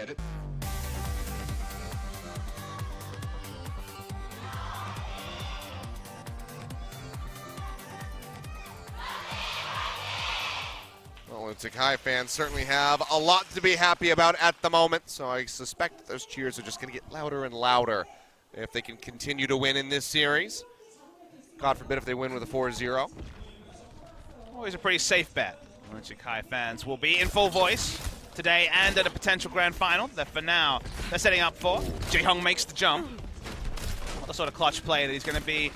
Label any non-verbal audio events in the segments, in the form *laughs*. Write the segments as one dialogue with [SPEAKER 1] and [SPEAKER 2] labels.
[SPEAKER 1] Get it?
[SPEAKER 2] Well, Lunatic-Hai fans certainly have a lot to be happy about at the moment, so I suspect that those cheers are just going to get louder and louder if they can continue to win in this series. God forbid if they win with a 4 0.
[SPEAKER 3] Always a pretty safe bet. Lunatic-Hai fans will be in full voice today and at a potential grand final that for now they're setting up for. Jae makes the jump. Not the sort of clutch play that he's going to be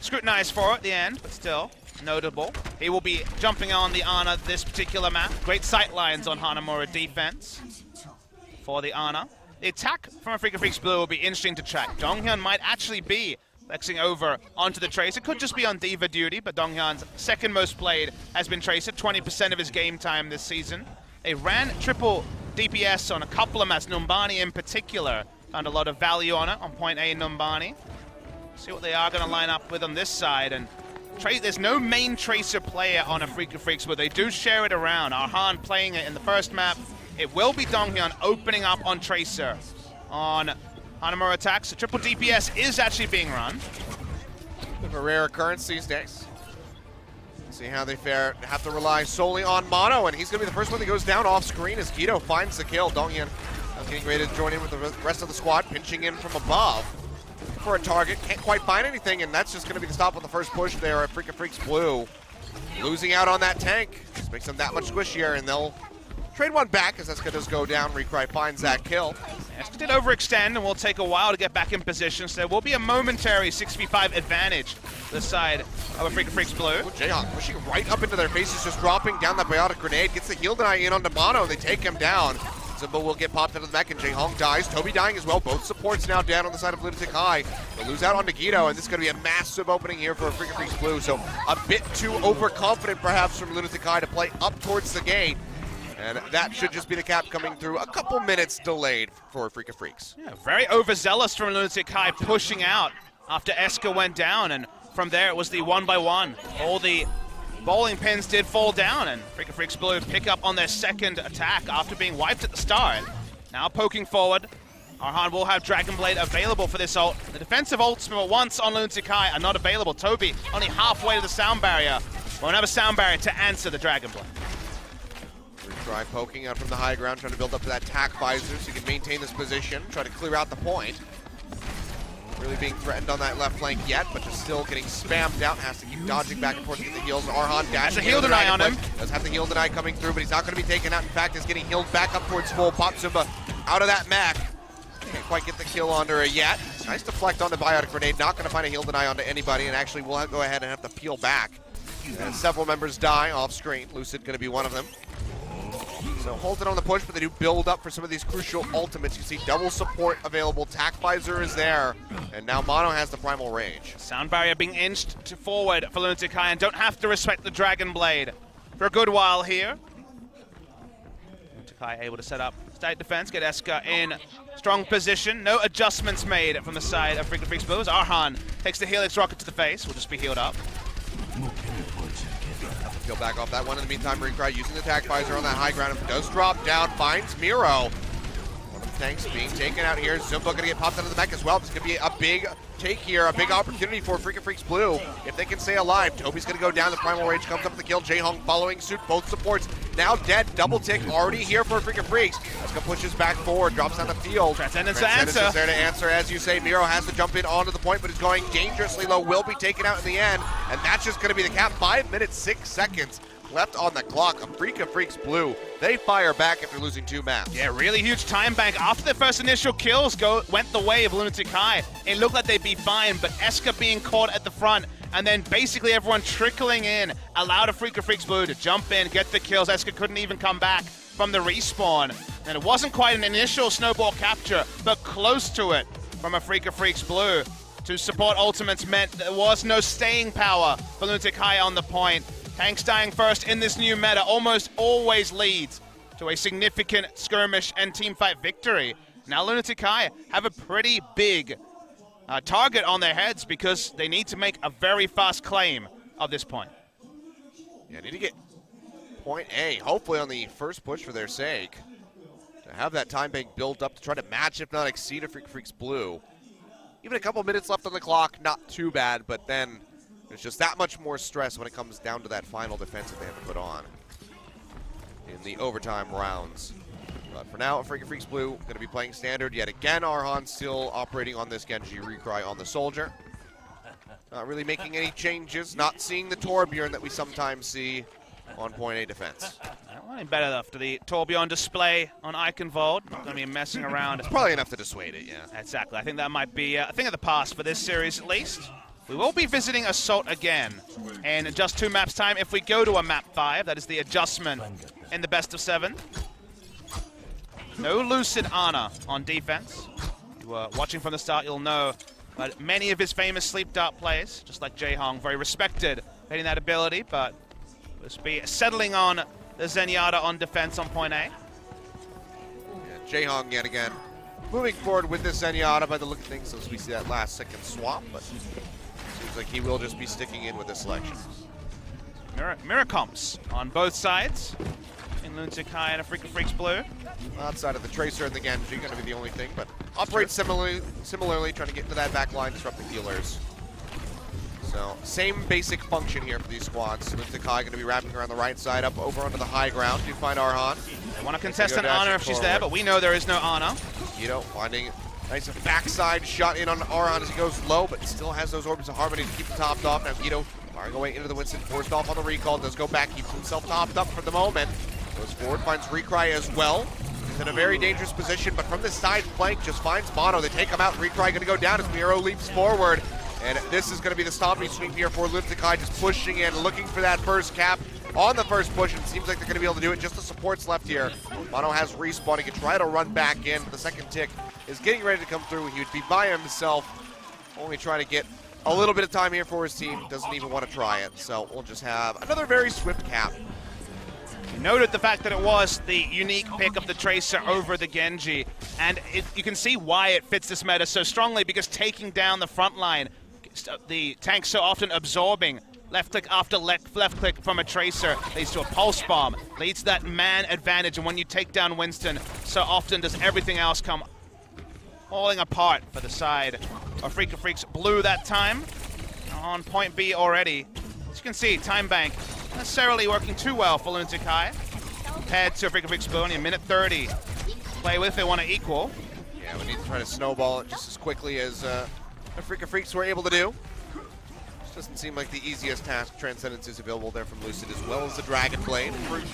[SPEAKER 3] scrutinized for at the end, but still notable. He will be jumping on the Ana this particular map. Great sight lines on Hanamura defense for the Ana. The attack from Afreeca Freecs Blue will be interesting to track. Donghyun might actually be flexing over onto the Tracer. It could just be on D.Va duty, but Donghyun's second most played has been Tracer, 20% of his game time this season. They ran triple DPS on a couple of maps, Numbani in particular. Found a lot of value on it on point A Numbani. See what they are going to line up with on this side. And there's no main Tracer player on Afreeca Freecs, but they do share it around. Arhan playing it in the first map. It will be Donghyun opening up on Tracer on Hanamura attacks. The triple DPS is actually being run.
[SPEAKER 2] Of a rare occurrence these days. See how they fare. Have to rely solely on Mano, and he's going to be the first one that goes down off screen as Gido finds the kill. Donghyun getting ready to join in with the rest of the squad, pinching in from above for a target. Can't quite find anything, and that's just going to be the stop on the first push there at Freakin' Freaks Blue. Losing out on that tank just makes them that much squishier, and they'll trade one back as EscA does go down. Recry finds that kill.
[SPEAKER 3] EscA did overextend and will take a while to get back in position, so there will be a momentary 6v5 advantage the side of Afreeca Freecs Blue.
[SPEAKER 2] Ooh, Jayhawk pushing right up into their faces, just dropping down that biotic grenade, gets the heal deny in onto Mano, they take him down. zunba will get popped out of the mech, and Jae Hong dies. tobi dying as well. Both supports now down on the side of Lunatic-Hai. They'll lose out on Nagito, and this is going to be a massive opening here for Freak of Freaks Blue. So a bit too overconfident, perhaps, from Lunatic-Hai to play up towards the gate. And that should just be the cap coming through a couple minutes delayed for Freakin' Freaks.
[SPEAKER 3] Yeah, very overzealous from Lunatic-Hai pushing out after EscA went down, and from there it was the one by one. All the bowling pins did fall down, and Freakin' Freaks Blue pick up on their second attack after being wiped at the start. Now poking forward, Arhan will have Dragon Blade available for this ult. The defensive ults from once on Lunatic-Hai are not available. tobi only halfway to the sound barrier. Won't have a sound barrier to answer the Dragon Blade.
[SPEAKER 2] Try poking out from the high ground, trying to build up to that tac visor so you can maintain this position, try to clear out the point. Really being threatened on that left flank yet, but just still getting spammed out. Has to keep dodging back and forth to get the heals. Arhan dash.
[SPEAKER 3] Has a heal deny on him.
[SPEAKER 2] Does have the heal deny coming through, but he's not going to be taken out. In fact, is getting healed back up towards full. Pop zunba out of that mech. Can't quite get the kill onto her yet. Nice deflect on the Biotic Grenade. Not going to find a heal deny onto anybody, and actually will go ahead and have to peel back. And several members die off screen. Lucid going to be one of them. So hold it on the push, but they do build up for some of these crucial ultimates. You see double support available. Visor is there, and now Mano has the Primal Rage.
[SPEAKER 3] Sound barrier being inched to forward for Lunatic-Hai and don't have to respect the Dragon Blade for a good while here. Lunatic-Hai able to set up state defense, get EscA in strong position. No adjustments made from the side of Freak Freakin' Freaks Blue as Arhan takes the Helix Rocket to the face. Will just be healed up.
[SPEAKER 2] Peel back off that one. In the meantime, Recry using the attack visor on that high ground. Does drop down, finds Miro. One of the tanks being taken out here. zunba gonna get popped out of the mech as well. This could be a big take here, a big opportunity for Freakin' Freaks Blue. If they can stay alive, tobi's gonna go down. The Primal Rage comes up with the kill. Jae Hong following suit. Both supports now dead. Double tick already here for Freakin' Freaks. EscA pushes back forward, drops down the field.
[SPEAKER 3] Transcendence,
[SPEAKER 2] Transcendence
[SPEAKER 3] answer.
[SPEAKER 2] is there to answer. As you say, Miro has to jump in onto the point, but is going dangerously low. Will be taken out in the end, and that's just gonna be the cap. Five minutes, six seconds left on the clock. Afreeca Freecs Blue. They fire back after losing two maps.
[SPEAKER 3] Yeah, really huge time bank. After the first initial kills go went the way of Lunatic-Hai, it looked like they'd be fine, but EscA being caught at the front, and then basically everyone trickling in allowed Afreeca Freecs Blue to jump in, get the kills. EscA couldn't even come back from the respawn. And it wasn't quite an initial snowball capture, but close to it from Afreeca Freecs Blue. To support ultimates meant there was no staying power for Lunatic-Hai on the point. Tanks dying first in this new meta almost always leads to a significant skirmish and teamfight victory. Now Lunatic-Hai have a pretty big uh, target on their heads because they need to make a very fast claim of this point.
[SPEAKER 2] Yeah, need to get point A, hopefully on the first push for their sake. to have that time bank built up to try to match, if not exceed, Afreeca Freecs Blue. Even a couple minutes left on the clock, not too bad, but then there's just that much more stress when it comes down to that final defense that they have to put on in the overtime rounds. But for now, Freaky Freaks Blue going to be playing standard yet again. Arhan still operating on this Genji Recry on the Soldier. *laughs* Not really making any changes. Not seeing the Torbjorn that we sometimes see on point A defense. *laughs*
[SPEAKER 3] Ain't better after the Torbjorn display on Eichenwalde. Not going to be messing around.
[SPEAKER 2] It's probably enough to dissuade it, yeah.
[SPEAKER 3] Exactly. I think that might be uh, a thing of the past for this series at least. We will be visiting Assault again in just two maps time. If we go to a map five, that is the adjustment in the best of seven. No Lucid Ana on defense. If you were watching from the start, you'll know that many of his famous sleep dart plays, just like Jae Hong, very respected hitting that ability, but let's be settling on the Zenyatta on defense on point A.
[SPEAKER 2] yeah Jae Hong yet again. Moving forward with this Zenyatta by the look of things as we see that last second swap, but seems like he will just be sticking in with this selection.
[SPEAKER 3] Mirror, mirror comps on both sides. In Lunatic-Hai and Afreeca Freecs Blue.
[SPEAKER 2] Outside of the Tracer and the Genji, going to be the only thing, but operate similarly, similarly, trying to get into that back line, disrupting the healers. So, same basic function here for these squads. Lunatic-Hai going to be wrapping around the right side, up over onto the high ground to find Arhan.
[SPEAKER 3] They want to contest an Ana if she's there, but we know there is no Ana.
[SPEAKER 2] know, finding nice backside shot in on Arhan as he goes low, but still has those orbs of harmony to keep him topped off. Now Ito firing away into the Winston, forced off on the recall, does go back, keeps himself topped up for the moment. Goes forward, finds Recry as well. He's in a very dangerous position, but from the side flank, just finds Mano. They take him out. Recry to go down as Miro leaps forward. And this is to be the stomping swing here for Liptikai, just pushing in, looking for that first cap on the first push, and it seems like they're to be able to do it. Just the supports left here. Mono has respawn. He can try to run back in. But the second tick is getting ready to come through. He would be by himself, only trying to get a little bit of time here for his team. Doesn't even want to try it. So we'll just have another very swift cap.
[SPEAKER 3] Noted the fact that it was the unique pick of the Tracer over the Genji, and it, you can see why it fits this meta so strongly because taking down the front line, the tank so often absorbing left click after left, left click from a Tracer leads to a pulse bomb, leads to that man advantage, and when you take down Winston, so often does everything else come falling apart for the side of Freak of Freaks Blue that time. On point B already. As you can see, Time Bank necessarily working too well for Lunatic-Hai compared to Freak of Blue, minute 30. Play with they want to equal.
[SPEAKER 2] Yeah, we need to try to snowball it just as quickly as uh, the Freak of Freaks were able to do. This doesn't seem like the easiest task. Transcendence is available there from Lucid as well as the Dragon Blade.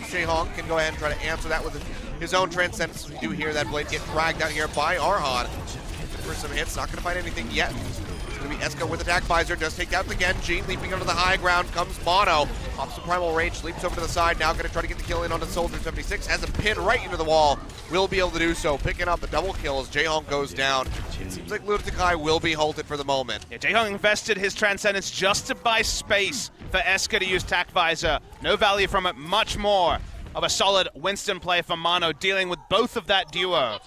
[SPEAKER 2] Shea Hong can go ahead and try to answer that with his own Transcendence. We do hear that blade get dragged out here by Arhan. For some hits, not going to find anything yet. Going to be EscA with attack visor, does take out the Genji, leaping onto the high ground comes Mano. Pops the Primal Rage, leaps over to the side, now going to try to get the kill in on the Soldier 76, has a pin right into the wall, will be able to do so, picking up the double kill as Jaehong goes down. It seems like Lunatic will be halted for the moment.
[SPEAKER 3] Yeah, Jaehong invested his Transcendence just to buy space for EscA to use Tac Visor. No value from it, much more of a solid Winston play for Mano, dealing with both of that duo.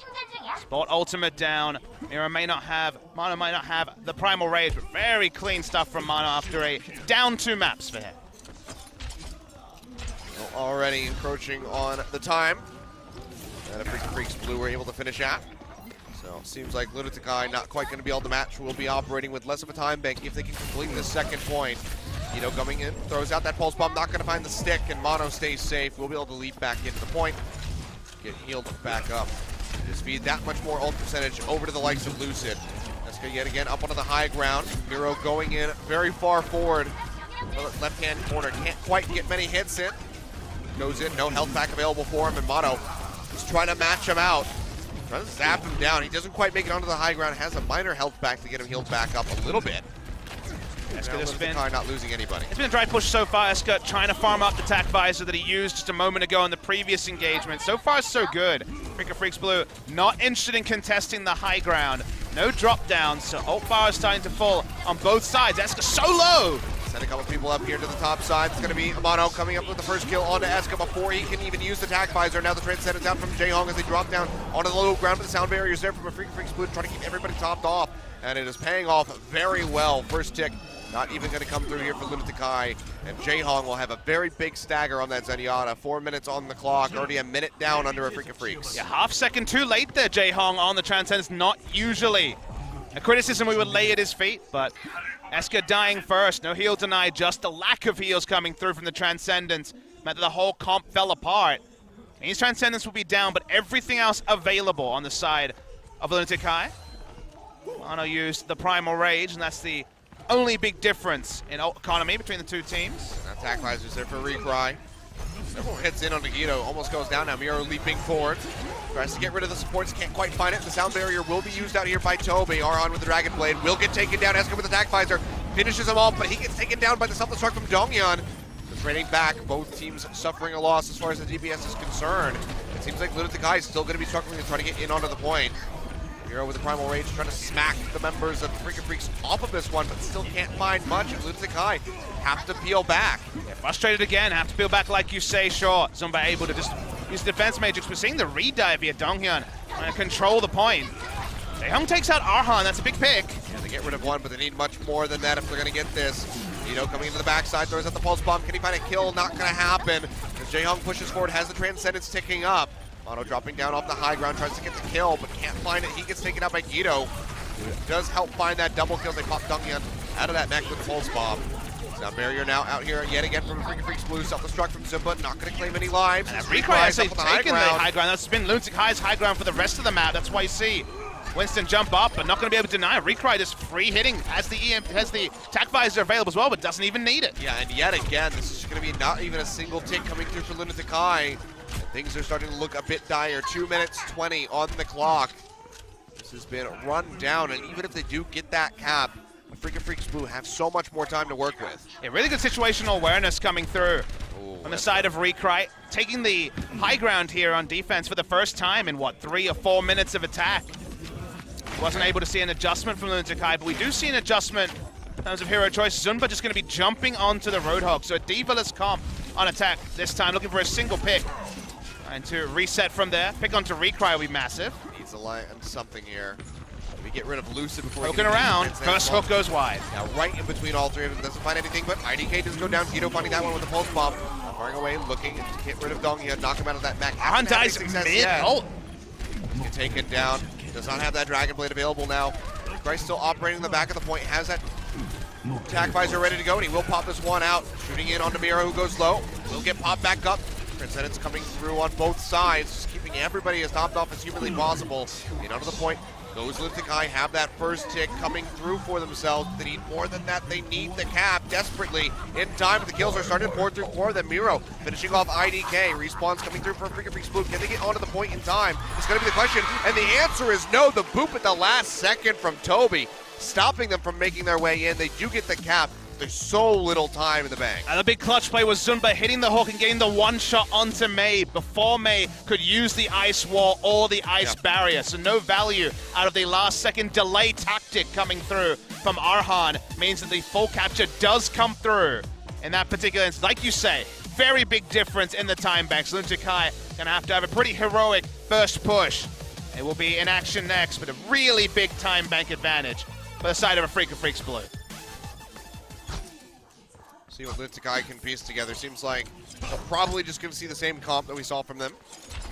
[SPEAKER 3] Sport Ultimate down. Mira may not have, Mano might not have the Primal Rage, but very clean stuff from Mano after a down two maps for him.
[SPEAKER 2] Already encroaching on the time. And a Freak Freaks Blue were able to finish at. So seems like Lunatic-Hai not quite going to be able to match. Will be operating with less of a time bank if they can complete the second point. You know, coming in, throws out that pulse bomb, not going to find the stick, and Mano stays safe. We'll be able to leap back into the point, get healed back up. Just feed that much more ult percentage over to the likes of Lucid. EscA yet again up onto the high ground. Miro going in very far forward. Left hand corner can't quite get many hits in. Goes in, no health pack available for him, and Mano is trying to match him out. Trying to zap him down. He doesn't quite make it onto the high ground. Has a minor health pack to get him healed back up a little bit.
[SPEAKER 3] EscA
[SPEAKER 2] Now
[SPEAKER 3] just been
[SPEAKER 2] not losing anybody.
[SPEAKER 3] It's been a dry push so far. EscA trying to farm up the tac visor that he used just a moment ago in the previous engagement. So far, so good. Freak of Freaks Blue not interested in contesting the high ground. No drop downs, so ult bar is starting to fall on both sides. EscA so low.
[SPEAKER 2] Send a couple people up here to the top side. It's going to be Amano coming up with the first kill onto EscA before he can even use the attack visor. Now the Transcendence out from Jaehong as they drop down onto the low ground. But the sound barriers there from a Freak Freak Split trying to keep everybody topped off. And it is paying off very well. First tick Not even going to come through here for Lunatic-Hai. And Jaehong will have a very big stagger on that Zenyatta. Four minutes on the clock, already a minute down under Afreeca Freecs.
[SPEAKER 3] Yeah, half second too late there, Jaehong on the Transcendence. Not usually a criticism we would lay at his feet, but EscA dying first. No heal denied, just a lack of heals coming through from the Transcendence meant that the whole comp fell apart. His Transcendence will be down, but everything else available on the side of Lunatic-Hai. Used the Primal Rage, and that's the only big difference in economy between the two teams.
[SPEAKER 2] Attack visors there for Recry. Several hits in on Nagito, almost goes down now. Miro leaping forward. Tries to get rid of the supports, can't quite find it. The sound barrier will be used out here by tobi. Arhan with the Dragon Blade will get taken down. EscA with the attack visor finishes him off, but he gets taken down by the self-destruct from Donghyun. Training back, both teams suffering a loss as far as the DPS is concerned. It seems like Lunatic-Hai is still going to be struggling to try to get in onto the point. Miro with the Primal Rage trying to smack the members of Freakin' Freaks off of this one, but still can't find much. And Lunatic-Hai have to peel back.
[SPEAKER 3] Yeah, frustrated again, have to peel back like you say, sure. zunba able to just use defense matrix. We're seeing the redive via Donghyun trying to control the point. Daehong takes out Arhan, that's a big pick.
[SPEAKER 2] Yeah, they get rid of one, but they need much more than that if they're going to get this. Nito coming into the backside, throws out the pulse bomb. Can he find a kill? Not going to happen. As Jaehong pushes forward, has the Transcendence ticking up. Mano dropping down off the high ground, tries to get the kill, but can't find it. He gets taken out by Gido. Does help find that double kill. They pop Donghyun out of that mech with the pulse bomb. Sound barrier now out here yet again from Freakin' Freaks Blue. Self-destruct from zunba, not going to claim any lives.
[SPEAKER 3] And that Recry has taken the high, ground. the high ground. That's been Lunatic-Hai's high ground for the rest of the map. That's why you see Winston jump up, but not going to be able to deny. Recry just free hitting, has the EM, has the attack visor available as well, but doesn't even need it.
[SPEAKER 2] Yeah, and yet again, this is going to be not even a single tick coming through for Lunatic-Hai. Things are starting to look a bit dire. Two minutes 20 on the clock. This has been run down, and even if they do get that cap, Freakin' Freaks Blue have so much more time to work with.
[SPEAKER 3] Yeah, really good situational awareness coming through Ooh, on the side of Recry, taking the high ground here on defense for the first time in, what, three or four minutes of attack. Wasn't able to see an adjustment from Lunatic-Hai, but we do see an adjustment in terms of hero choice. Zunba just going to be jumping onto the Roadhog, so a D.Valist comp on attack this time, looking for a single pick. And to reset from there, pick onto Recry will be massive.
[SPEAKER 2] Needs a line something here. We get rid of Lucid before
[SPEAKER 3] Poking around, first hook goes wide.
[SPEAKER 2] Now right in between all three of them, doesn't find anything, but IDK does go down. Gido finding that one with the pulse bomb. Firing away, looking to get rid of Dong. Donghyun, knock him out of that mech.
[SPEAKER 3] Han dies mid ult.
[SPEAKER 2] Get taken down. Does not have that Dragon Blade available now. Christ still operating in the back of the point, has that attack visor ready to go, and he will pop this one out. Shooting in onto Miro, who goes low. Will get popped back up. Transcendence coming through on both sides, just keeping everybody as topped off as humanly possible. In onto the point, Goes Kai have that first tick coming through for themselves. They need more than that. They need the cap desperately in time. But the kills are starting to pour through for them. Miro finishing off IDK. Respawns coming through for Freakin' Freak Spook. Can they get onto the point in time? It's going to be the question. And the answer is no. The boop at the last second from tobi, stopping them from making their way in. They do get the cap. There's so little time in the bank.
[SPEAKER 3] And the big clutch play was zunba hitting the hook and getting the one shot onto May before May could use the ice wall or the ice yep. barrier. So no value out of the last second delay tactic coming through from Arhan means that the full capture does come through in that particular instance. Like you say, very big difference in the time banks. Lunatic-Hai gonna have to have a pretty heroic first push. It will be in action next, but a really big time bank advantage for the side of Afreeca Freecs Blue
[SPEAKER 2] see what Lunatic can piece together. Seems like we're probably just going to see the same comp that we saw from them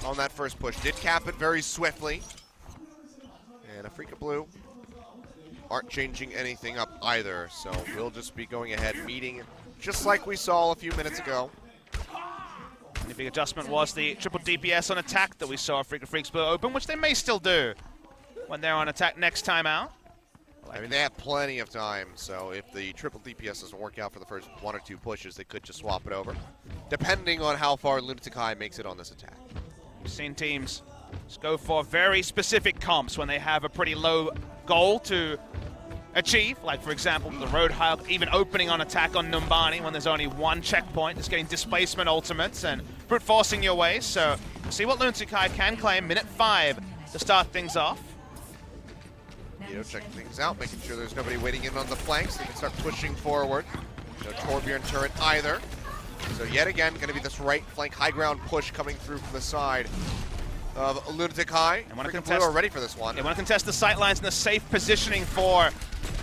[SPEAKER 2] on that first push. Did cap it very swiftly. And Afreeca Blue aren't changing anything up either, so we'll just be going ahead, meeting just like we saw a few minutes ago.
[SPEAKER 3] The big adjustment was the triple DPS on attack that we saw Freak Freaks Blue open, which they may still do when they're on attack next time out.
[SPEAKER 2] I mean, they have plenty of time, so if the triple DPS doesn't work out for the first one or two pushes, they could just swap it over, depending on how far Lunatic makes it on this attack.
[SPEAKER 3] We've seen teams go for very specific comps when they have a pretty low goal to achieve, like, for example, the Road Roadhog even opening on attack on Numbani when there's only one checkpoint, just getting displacement ultimates and brute forcing your way, so see what Lunatic can claim, minute five to start things off
[SPEAKER 2] you know, checking things out, making sure there's nobody waiting in on the flanks. They can start pushing forward. No Torbjorn turret either. So yet again, going to be this right flank high ground push coming through from the side of Lunatic-Hai. And want to contest, are ready for this one.
[SPEAKER 3] They want to contest the sight lines and the safe positioning for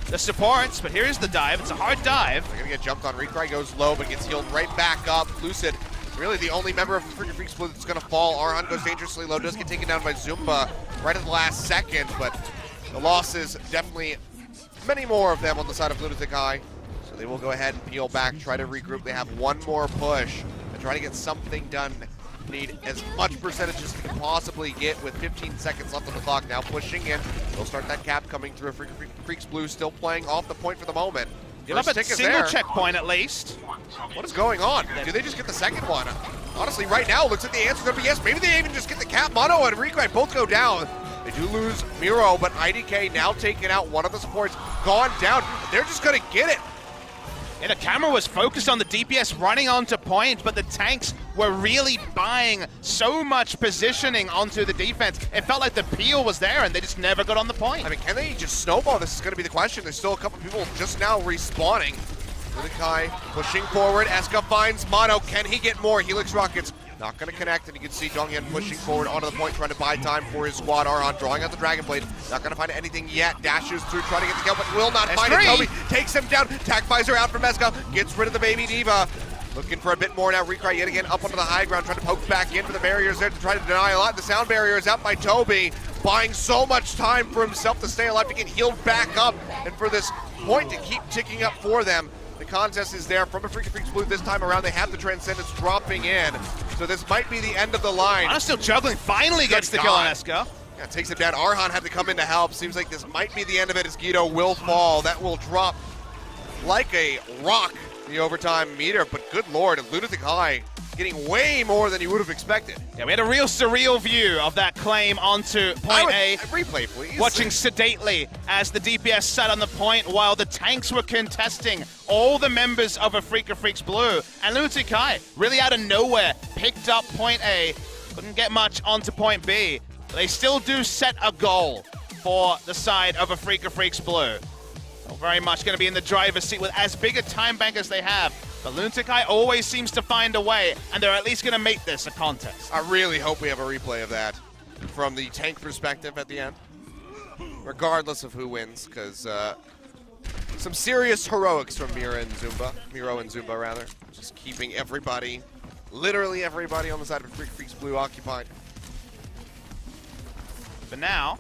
[SPEAKER 3] the supports, but here's the dive. It's a hard dive.
[SPEAKER 2] They're gonna get jumped on. Recry goes low, but gets healed right back up. Lucid, really the only member of Freaky Freaks Blue that's gonna fall. Arhan goes dangerously low, does get taken down by zunba right at the last second, but the losses definitely many more of them on the side of Lunatic-Hai. So they will go ahead and peel back, try to regroup. They have one more push and try to get something done. Need as much percentage as they can possibly get with 15 seconds left on the clock. Now pushing in. They'll start that cap coming through. Freak, Freak, Freaks Blue still playing off the point for the moment.
[SPEAKER 3] A single
[SPEAKER 2] there.
[SPEAKER 3] checkpoint at least.
[SPEAKER 2] What is going on? Do they just get the second one? Honestly, right now, looks like the answer's gonna be yes. Maybe they even just get the cap. Mano and Regret both go down. They do lose Miro, but IDK now taking out one of the supports, gone down. They're just gonna get it.
[SPEAKER 3] And the camera was focused on the DPS running onto point, but the tanks were really buying so much positioning onto the defense. It felt like the peel was there, and they just never got on the point.
[SPEAKER 2] I mean, can they just snowball? This is gonna be the question. There's still a couple people just now respawning. Lunakai pushing forward. EscA finds Mano. Can he get more? Helix Rockets not going to connect, and you can see Donghyun pushing forward onto the point, trying to buy time for his squad. Arhan drawing out the Dragon Blade. Not going to find anything yet. Dashes through, trying to get the kill, but will not find it. tobi takes him down. Tac visor out from EscA. Gets rid of the Baby Diva. Looking for a bit more now. Recry yet again up onto the high ground, trying to poke back in for the barriers there to try to deny a lot. The sound barrier is out by tobi, buying so much time for himself to stay alive, to get healed back up, and for this point to keep ticking up for them. The contest is there from a Freaky Freaks Blue this time around. They have the Transcendence dropping in, so this might be the end of the line.
[SPEAKER 3] Ana still juggling, finally gets the kill on. EscA.
[SPEAKER 2] Yeah, takes him down. Arhan had to come in to help. Seems like this might be the end of it as Gido will fall. That will drop like a rock the overtime meter, but good lord, Lunatic-Hai getting way more than you would have expected.
[SPEAKER 3] Yeah, we had a real surreal view of that claim onto point
[SPEAKER 2] would-
[SPEAKER 3] A.
[SPEAKER 2] replay, please.
[SPEAKER 3] Watching sedately as the DPS sat on the point while the tanks were contesting all the members of Afreeca Freecs Blue. And Lunatic-Hai, really out of nowhere, picked up point A. Couldn't get much onto point B. But they still do set a goal for the side of Afreeca Freecs Blue. Very much going to be in the driver's seat with as big a time bank as they have. But Lunatic always seems to find a way, and they're at least going to make this a contest.
[SPEAKER 2] I really hope we have a replay of that from the tank perspective at the end, regardless of who wins, because uh, some serious heroics from Mira and zunba, Miro and zunba rather, just keeping everybody, literally everybody on the side of Freak Freaks Blue occupied.
[SPEAKER 3] But now,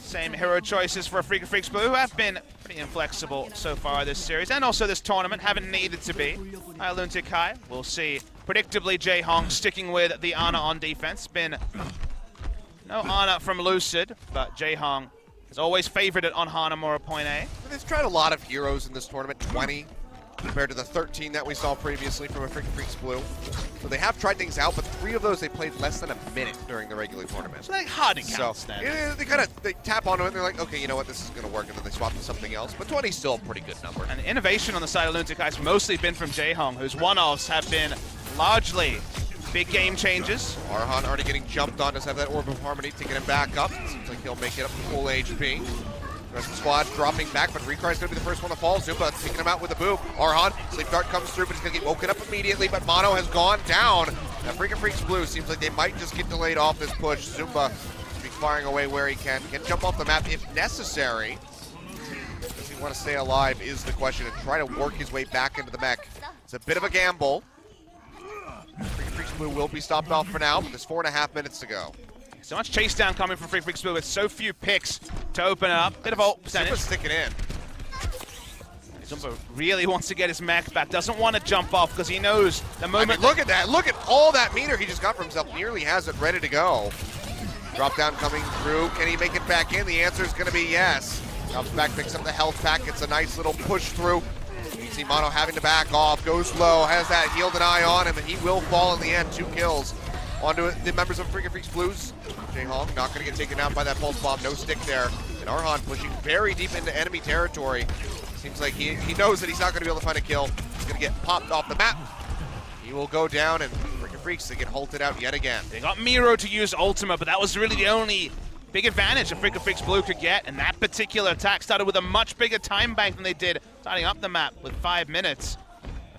[SPEAKER 3] same hero choices for Freak Freaks Blue, who have been pretty inflexible so far this series, and also this tournament, haven't needed to be. Uh, Lunatic-Hai, we'll see. Predictably, Jae Hong sticking with the Ana on defense. Been no Ana from Lucid, but Jae Hong has always favored it on Hanamura Point A.
[SPEAKER 2] They've tried a lot of heroes in this tournament, 20 compared to the 13 that we saw previously from a Freak Freaks Blue. So they have tried things out, but three of those they played less than a minute during the regular tournament.
[SPEAKER 3] So like hard to
[SPEAKER 2] So yeah, they kind of they tap onto it. and They're like, okay, you know what, this is going to work, and then they swap to something else. But 20 is still a pretty good number.
[SPEAKER 3] And the innovation on the side of Lunatic has mostly been from Jae Hong, whose one-offs have been largely big game changes.
[SPEAKER 2] Arhan already getting jumped on. Does have that Orb of Harmony to get him back up. Seems like he'll make it up to full HP. Rest of squad dropping back, but Recry's going to be the first one to fall. zunba taking him out with a boop. Arhan, Sleep Dart comes through, but he's going to get woken up immediately. But Mano has gone down. Now Freakin' Freaks Blue seems like they might just get delayed off this push. zunba be firing away where he can. Can jump off the map if necessary. Does he want to stay alive is the question and try to work his way back into the mech. It's a bit of a gamble. Freakin' Freaks Blue will be stopped off for now, but there's four and a half minutes to go.
[SPEAKER 3] So much chase down coming from Freak Freaks Blue with so few picks to open it up. Bit of ult percentage.
[SPEAKER 2] zunba's sticking in.
[SPEAKER 3] zunba really wants to get his mech back. Doesn't want to jump off because he knows the
[SPEAKER 2] I
[SPEAKER 3] moment.
[SPEAKER 2] mean, look at that. Look at all that meter he just got for himself. Nearly has it ready to go. Drop down coming through. Can he make it back in? The answer is going to be yes. Comes back, picks up the health pack. It's a nice little push through. You see Mano having to back off. Goes low. Has that healed an eye on him, and he will fall in the end. Two kills onto the members of Freakin' Freaks Blues. Jae Hong not going to get taken out by that pulse bomb. No stick there. And Arhan pushing very deep into enemy territory. Seems like he, he knows that he's not going to be able to find a kill. He's going to get popped off the map. He will go down, and Freakin' Freaks, they get halted out yet again.
[SPEAKER 3] They got Miro to use Ultima, but that was really the only big advantage that Freak Freaks Blue could get. And that particular attack started with a much bigger time bank than they did starting up the map with five minutes.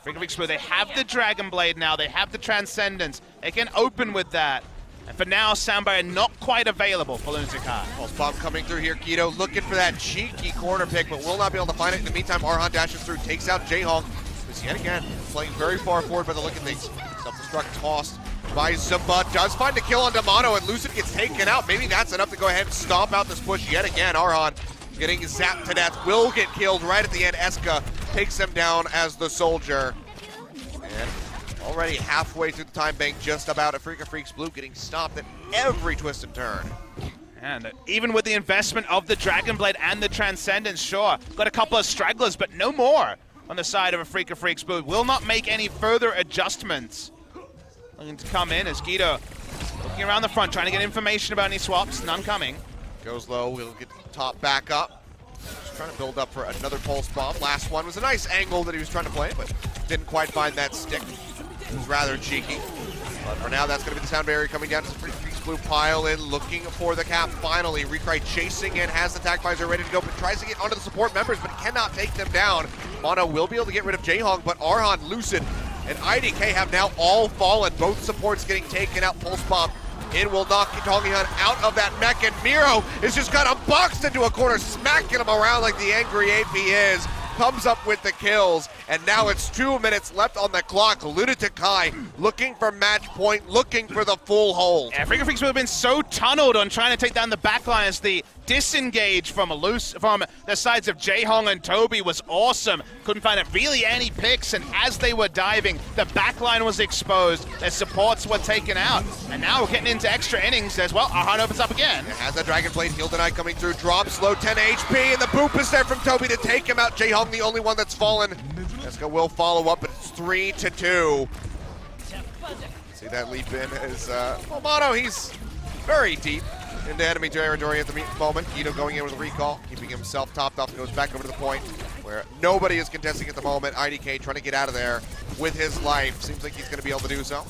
[SPEAKER 3] Freak of Freaks they have the Dragon Blade now. They have the Transcendence. They can open with that. And for now, Soundbar not quite available for Lunatic-Hai.
[SPEAKER 2] Pulse bomb coming through here. Gido looking for that cheeky corner pick, but will not be able to find it. In the meantime, Arhan dashes through, takes out Jayhong, who's yet again playing very far forward by the look of things. Self-destruct tossed by zunba. Does find a kill on Damano, and Lucid gets taken out. Maybe that's enough to go ahead and stomp out this push yet again. Arhan getting zapped to death. Will get killed right at the end. EscA takes him down as the soldier. And already halfway through the time bank, just about. Afreeca Freecs Blue getting stopped at every twist and turn.
[SPEAKER 3] And even with the investment of the Dragon Blade and the Transcendence, sure, got a couple of stragglers, but no more on the side of Afreeca Freecs Blue. Will not make any further adjustments. Looking to come in as Gido looking around the front, trying to get information about any swaps. None coming.
[SPEAKER 2] Goes low, we'll get the top back up. Just trying to build up for another pulse bomb. Last one was a nice angle that he was trying to play, but didn't quite find that stick. It was rather cheeky. But for now, that's going to be the sound barrier coming down to the Blue pile in, looking for the cap finally. Recry chasing in, has the attack visor ready to go, but tries to get onto the support members, but cannot take them down. Mano will be able to get rid of Jayhong, but Arhan, Lucid, and IDK have now all fallen. Both supports getting taken out. Pulse bomb in will knock Donghyun out of that mech, and Miro is just kind of boxed into a corner, smacking him around like the angry ape he is. Comes up with the kills, and now it's two minutes left on the clock. Lunatic-Hai looking for match point, looking for the full hold.
[SPEAKER 3] Yeah, Freaker Freaks would have been so tunneled on trying to take down the backline as the disengage from loose from the sides of Jayhong and tobi was awesome. Couldn't find it really any picks, and as they were diving, the backline was exposed. Their supports were taken out, and now we're getting into extra innings as well. Arhan opens up again.
[SPEAKER 2] It has a Dragon Blade heal tonight coming through. Drops low 10 HP, and the boop is there from tobi to take him out. Jayhong, the only one that's fallen. EscA will follow up, but it's three to two. See that leap in is uh, Mano. He's very deep into enemy territory at the moment. Gido going in with a recall, keeping himself topped off, goes back over to the point where nobody is contesting at the moment. IDK trying to get out of there with his life. Seems like he's going to be able to do so.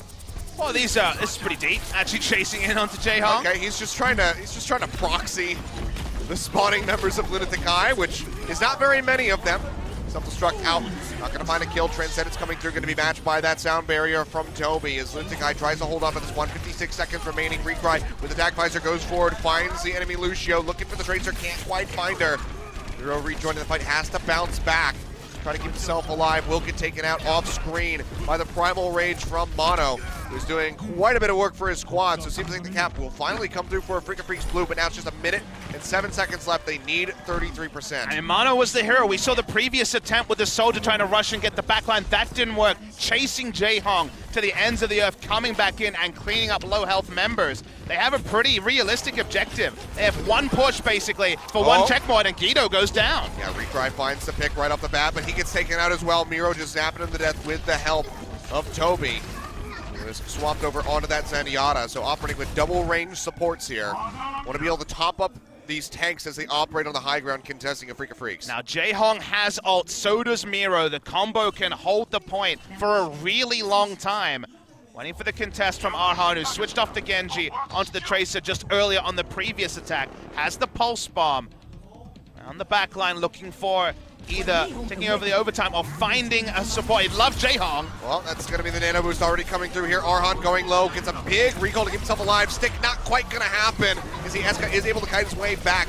[SPEAKER 3] Well, these uh, this is pretty deep. Actually, chasing in onto Jayhong.
[SPEAKER 2] Okay, he's just trying to he's just trying to proxy the spawning members of Lunatic-Hai, which is not very many of them. Self-destruct out. Not going to find a kill. Transcendence coming through. Going to be matched by that sound barrier from tobi as Lunatic tries to hold off at this 156 seconds remaining. Recry with attack visor goes forward, finds the enemy Lucio, looking for the Tracer, can't quite find her. Hero rejoining the fight, has to bounce back. Try to keep himself alive, will get taken out off screen by the Primal Rage from Mano, who's doing quite a bit of work for his squad, so it seems like the cap will finally come through for a Freakin' Freaks Blue, but now it's just a minute and seven seconds left. They need 33%.
[SPEAKER 3] And Mano was the hero. We saw the previous attempt with the soldier trying to rush and get the backline. That didn't work. Chasing Jayhong to the ends of the earth, coming back in and cleaning up low health members. They have a pretty realistic objective. They have one push, basically, for
[SPEAKER 2] Oh.
[SPEAKER 3] one checkpoint, and Gido goes down.
[SPEAKER 2] Yeah, Recry finds the pick right off the bat, but he gets taken out as well. Miro just zapping him to death with the help of tobi. Was swapped over onto that Zenyatta, so operating with double range supports here. Want to be able to top up these tanks as they operate on the high ground contesting Afreeca Freecs.
[SPEAKER 3] Now, Jayhong has ult, so does Miro. The combo can hold the point for a really long time. Waiting for the contest from Arhan, who switched off the Genji onto the Tracer just earlier on the previous attack. Has the Pulse Bomb. On the back line, looking for either taking over the overtime or finding a support. He'd love Jayhong.
[SPEAKER 2] Well, that's going to be the nano boost already coming through here. Arhan going low, gets a big recall to keep himself alive. Stick not quite going to happen as he EscA is able to kite his way back.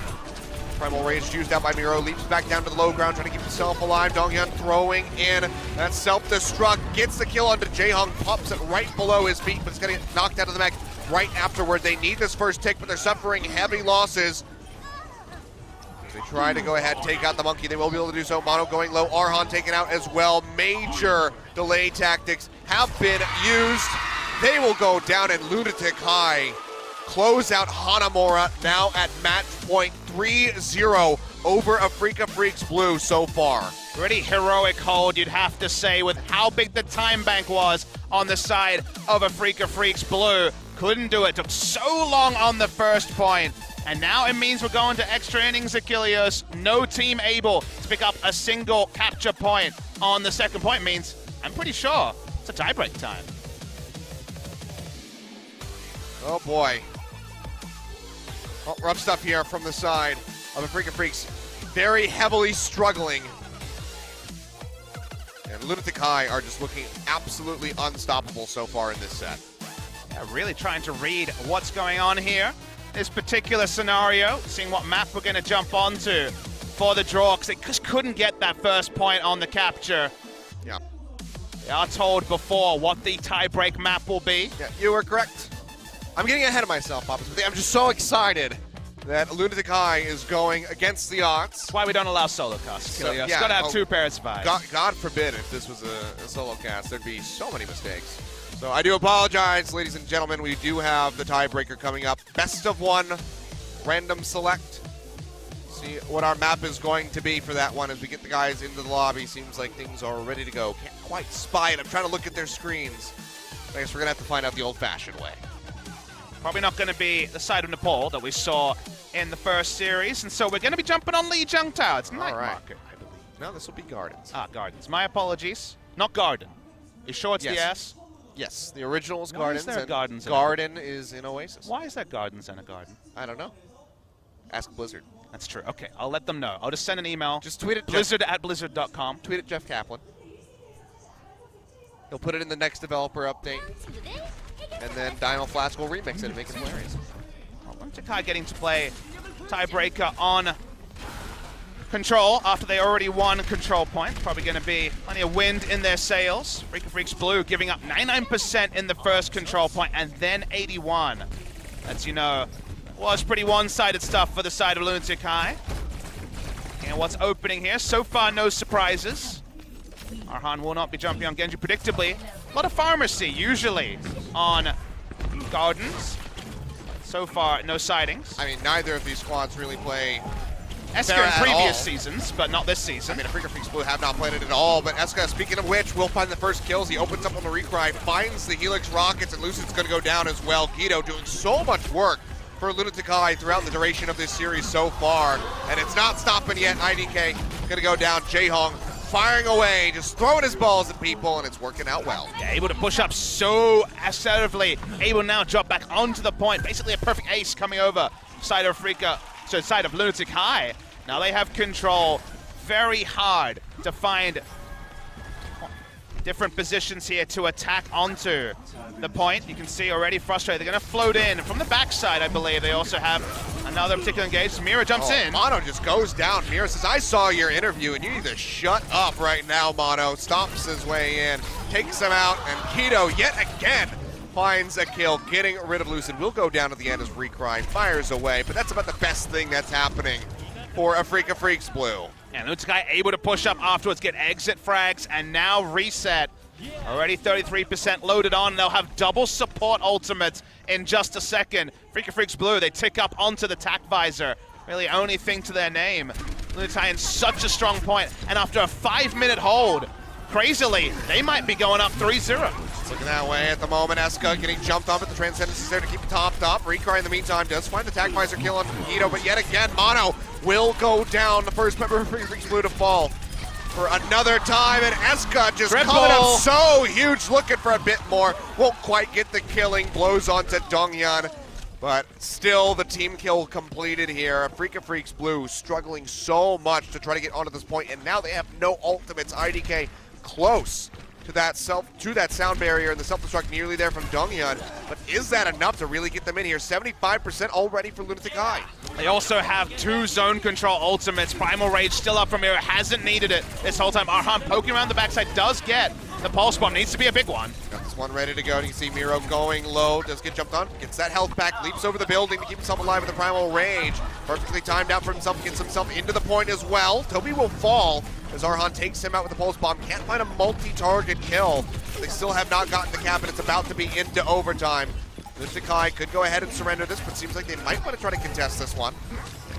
[SPEAKER 2] Primal Rage used out by Miro, leaps back down to the low ground, trying to keep himself alive. Donghyun throwing in that self-destruct, gets the kill onto Jayhong, pops it right below his feet, but it's going to get knocked out of the mech right afterward. They need this first tick, but they're suffering heavy losses. They try to go ahead take out the monkey. They will be able to do so. Mano going low. Arhan taken out as well. Major delay tactics have been used. They will go down in Lunatic-Hai. Close out Hanamura now at match point 3-0 over Afreeca Freecs Blue so far.
[SPEAKER 3] Pretty heroic hold, you'd have to say, with how big the time bank was on the side of Afreeca Freecs Blue. Couldn't do it. Took so long on the first point. And now it means we're going to extra innings, Achilles. No team able to pick up a single capture point on the second point means, I'm pretty sure, it's a tiebreak time.
[SPEAKER 2] Oh boy. Oh, well, rough stuff here from the side of Afreeca Freecs. Very heavily struggling. And Lunatic-Hai are just looking absolutely unstoppable so far in this set.
[SPEAKER 3] Yeah, really trying to read what's going on here. This particular scenario, seeing what map we're going to jump onto for the draw, because they just couldn't get that first point on the capture.
[SPEAKER 2] Yeah.
[SPEAKER 3] They are told before what the tiebreak map will be.
[SPEAKER 2] Yeah, you were correct. I'm getting ahead of myself, Papa. I'm just so excited that Lunatic-Hai is going against the odds.
[SPEAKER 3] That's why we don't allow solo casts.
[SPEAKER 2] So,
[SPEAKER 3] It's
[SPEAKER 2] yeah,
[SPEAKER 3] got to have
[SPEAKER 2] oh,
[SPEAKER 3] two pairs of eyes.
[SPEAKER 2] God, God forbid if this was a, a solo cast, there'd be so many mistakes. So I do apologize, ladies and gentlemen. We do have the tiebreaker coming up. Best of one, random select. See what our map is going to be for that one as we get the guys into the lobby. Seems like things are ready to go. Can't quite spy it. I'm trying to look at their screens. I guess we're gonna have to find out the old-fashioned way.
[SPEAKER 3] Probably not going to be the side of Nepal that we saw in the first series, and so we're going to be jumping on Lijiang Tower. It's Night
[SPEAKER 2] All right.
[SPEAKER 3] Market, I believe.
[SPEAKER 2] No, this will be Gardens.
[SPEAKER 3] Ah, Gardens. My apologies. Not Garden. You sure it's the
[SPEAKER 2] Yes.
[SPEAKER 3] S?
[SPEAKER 2] Yes, the original is
[SPEAKER 3] Why
[SPEAKER 2] Gardens.
[SPEAKER 3] is there Gardens?
[SPEAKER 2] Garden is in Oasis.
[SPEAKER 3] Why is that Gardens and a garden?
[SPEAKER 2] I don't know. Ask Blizzard.
[SPEAKER 3] That's true. Okay, I'll let them know. I'll just send an email.
[SPEAKER 2] Just tweet it. Blizzard Jeff,
[SPEAKER 3] blizzard at blizzard.com.
[SPEAKER 2] tweet it Jeff Kaplan. He'll put it in the next developer update, and then Dinoflask will remix it and make it hilarious.
[SPEAKER 3] Takai getting to play tiebreaker on control after they already won control point. Probably going to be plenty of wind in their sails. Freaka Freaks Blue giving up 99% in the first control point and then 81. As you know, was pretty one-sided stuff for the side of Lunatic-Hai. And what's opening here? So far, no surprises. Arhan will not be jumping on Genji predictably. A lot of Pharmercy, usually, on Gardens. So far, no sightings.
[SPEAKER 2] I mean, neither of these squads really play.
[SPEAKER 3] EscA
[SPEAKER 2] Fair
[SPEAKER 3] in previous seasons, but not this season.
[SPEAKER 2] I mean, Freaka Freaks Blue have not played it at all, but EscA, speaking of which, will find the first kills. He opens up on the recry, finds the Helix Rockets, and Lucid's going to go down as well. Gido doing so much work for Lunatic-Hai throughout the duration of this series so far, and it's not stopping yet. IDK going to go down. Jaehong firing away, just throwing his balls at people, and it's working out well.
[SPEAKER 3] Yeah, able to push up so assertively. Able now drop back onto the point. Basically a perfect ace coming over. Side of Freaka, so side of Lunatic-Hai. Now they have control. Very hard to find different positions here to attack onto the point. You can see already frustrated. They're going to float in. From the backside, I believe, they also have another particular engage. Mira jumps
[SPEAKER 2] Oh,
[SPEAKER 3] in.
[SPEAKER 2] Mano just goes down. Mira says, I saw your interview and you need to shut up right now, Mano. Stomps his way in, takes him out, and Keto yet again finds a kill, getting rid of Lucid. Will go down at the end as Recry fires away, but that's about the best thing that's happening for Afreeca Freecs Blue.
[SPEAKER 3] And Lutskai able to push up afterwards, get exit frags, and now reset. Already 33% loaded on. They'll have double support ultimates in just a second. Freaka Freaks Blue, they tick up onto the tac visor. Really only thing to their name. Lutai in such a strong. And after a five-minute hold, crazily, they might be going up 3-0.
[SPEAKER 2] It's looking that way at the moment. EscA getting jumped up, but the Transcendence is there to keep it topped up. Recry in the meantime does find the tac visor kill on Gido, but yet again, Mano will go down. The first member of Freak Freaks Blue to fall for another time, and EscA just
[SPEAKER 3] Red
[SPEAKER 2] coming
[SPEAKER 3] Bull.
[SPEAKER 2] up so huge, looking for a bit more. Won't quite get the killing. Blows onto Donghyun. But still, the team kill completed here. Freaka Freaks Blue struggling so much to try to get onto this point, and now they have no ultimates. IDK close to that self to that sound barrier and the self-destruct nearly there from Donghyun. But is that enough to really get them in here? 75% already for Lunatic-Hai.
[SPEAKER 3] They also have two zone control ultimates. Primal Rage still up from here. Hasn't needed it this whole time. Arhan poking around the backside does get the pulse bomb. Needs to be a big one.
[SPEAKER 2] Got this one ready to go. And you can see Miro going low. Does get jumped on. Gets that health back. Leaps over the building to keep himself alive with the Primal Rage. Perfectly timed out for himself. Gets himself into the point as well. tobi will fall as Arhan takes him out with the Pulse Bomb. Can't find a multi-target kill. They still have not gotten the cap, and it's about to be into overtime. Lunatic could go ahead and surrender this, but seems like they might want to try to contest this one.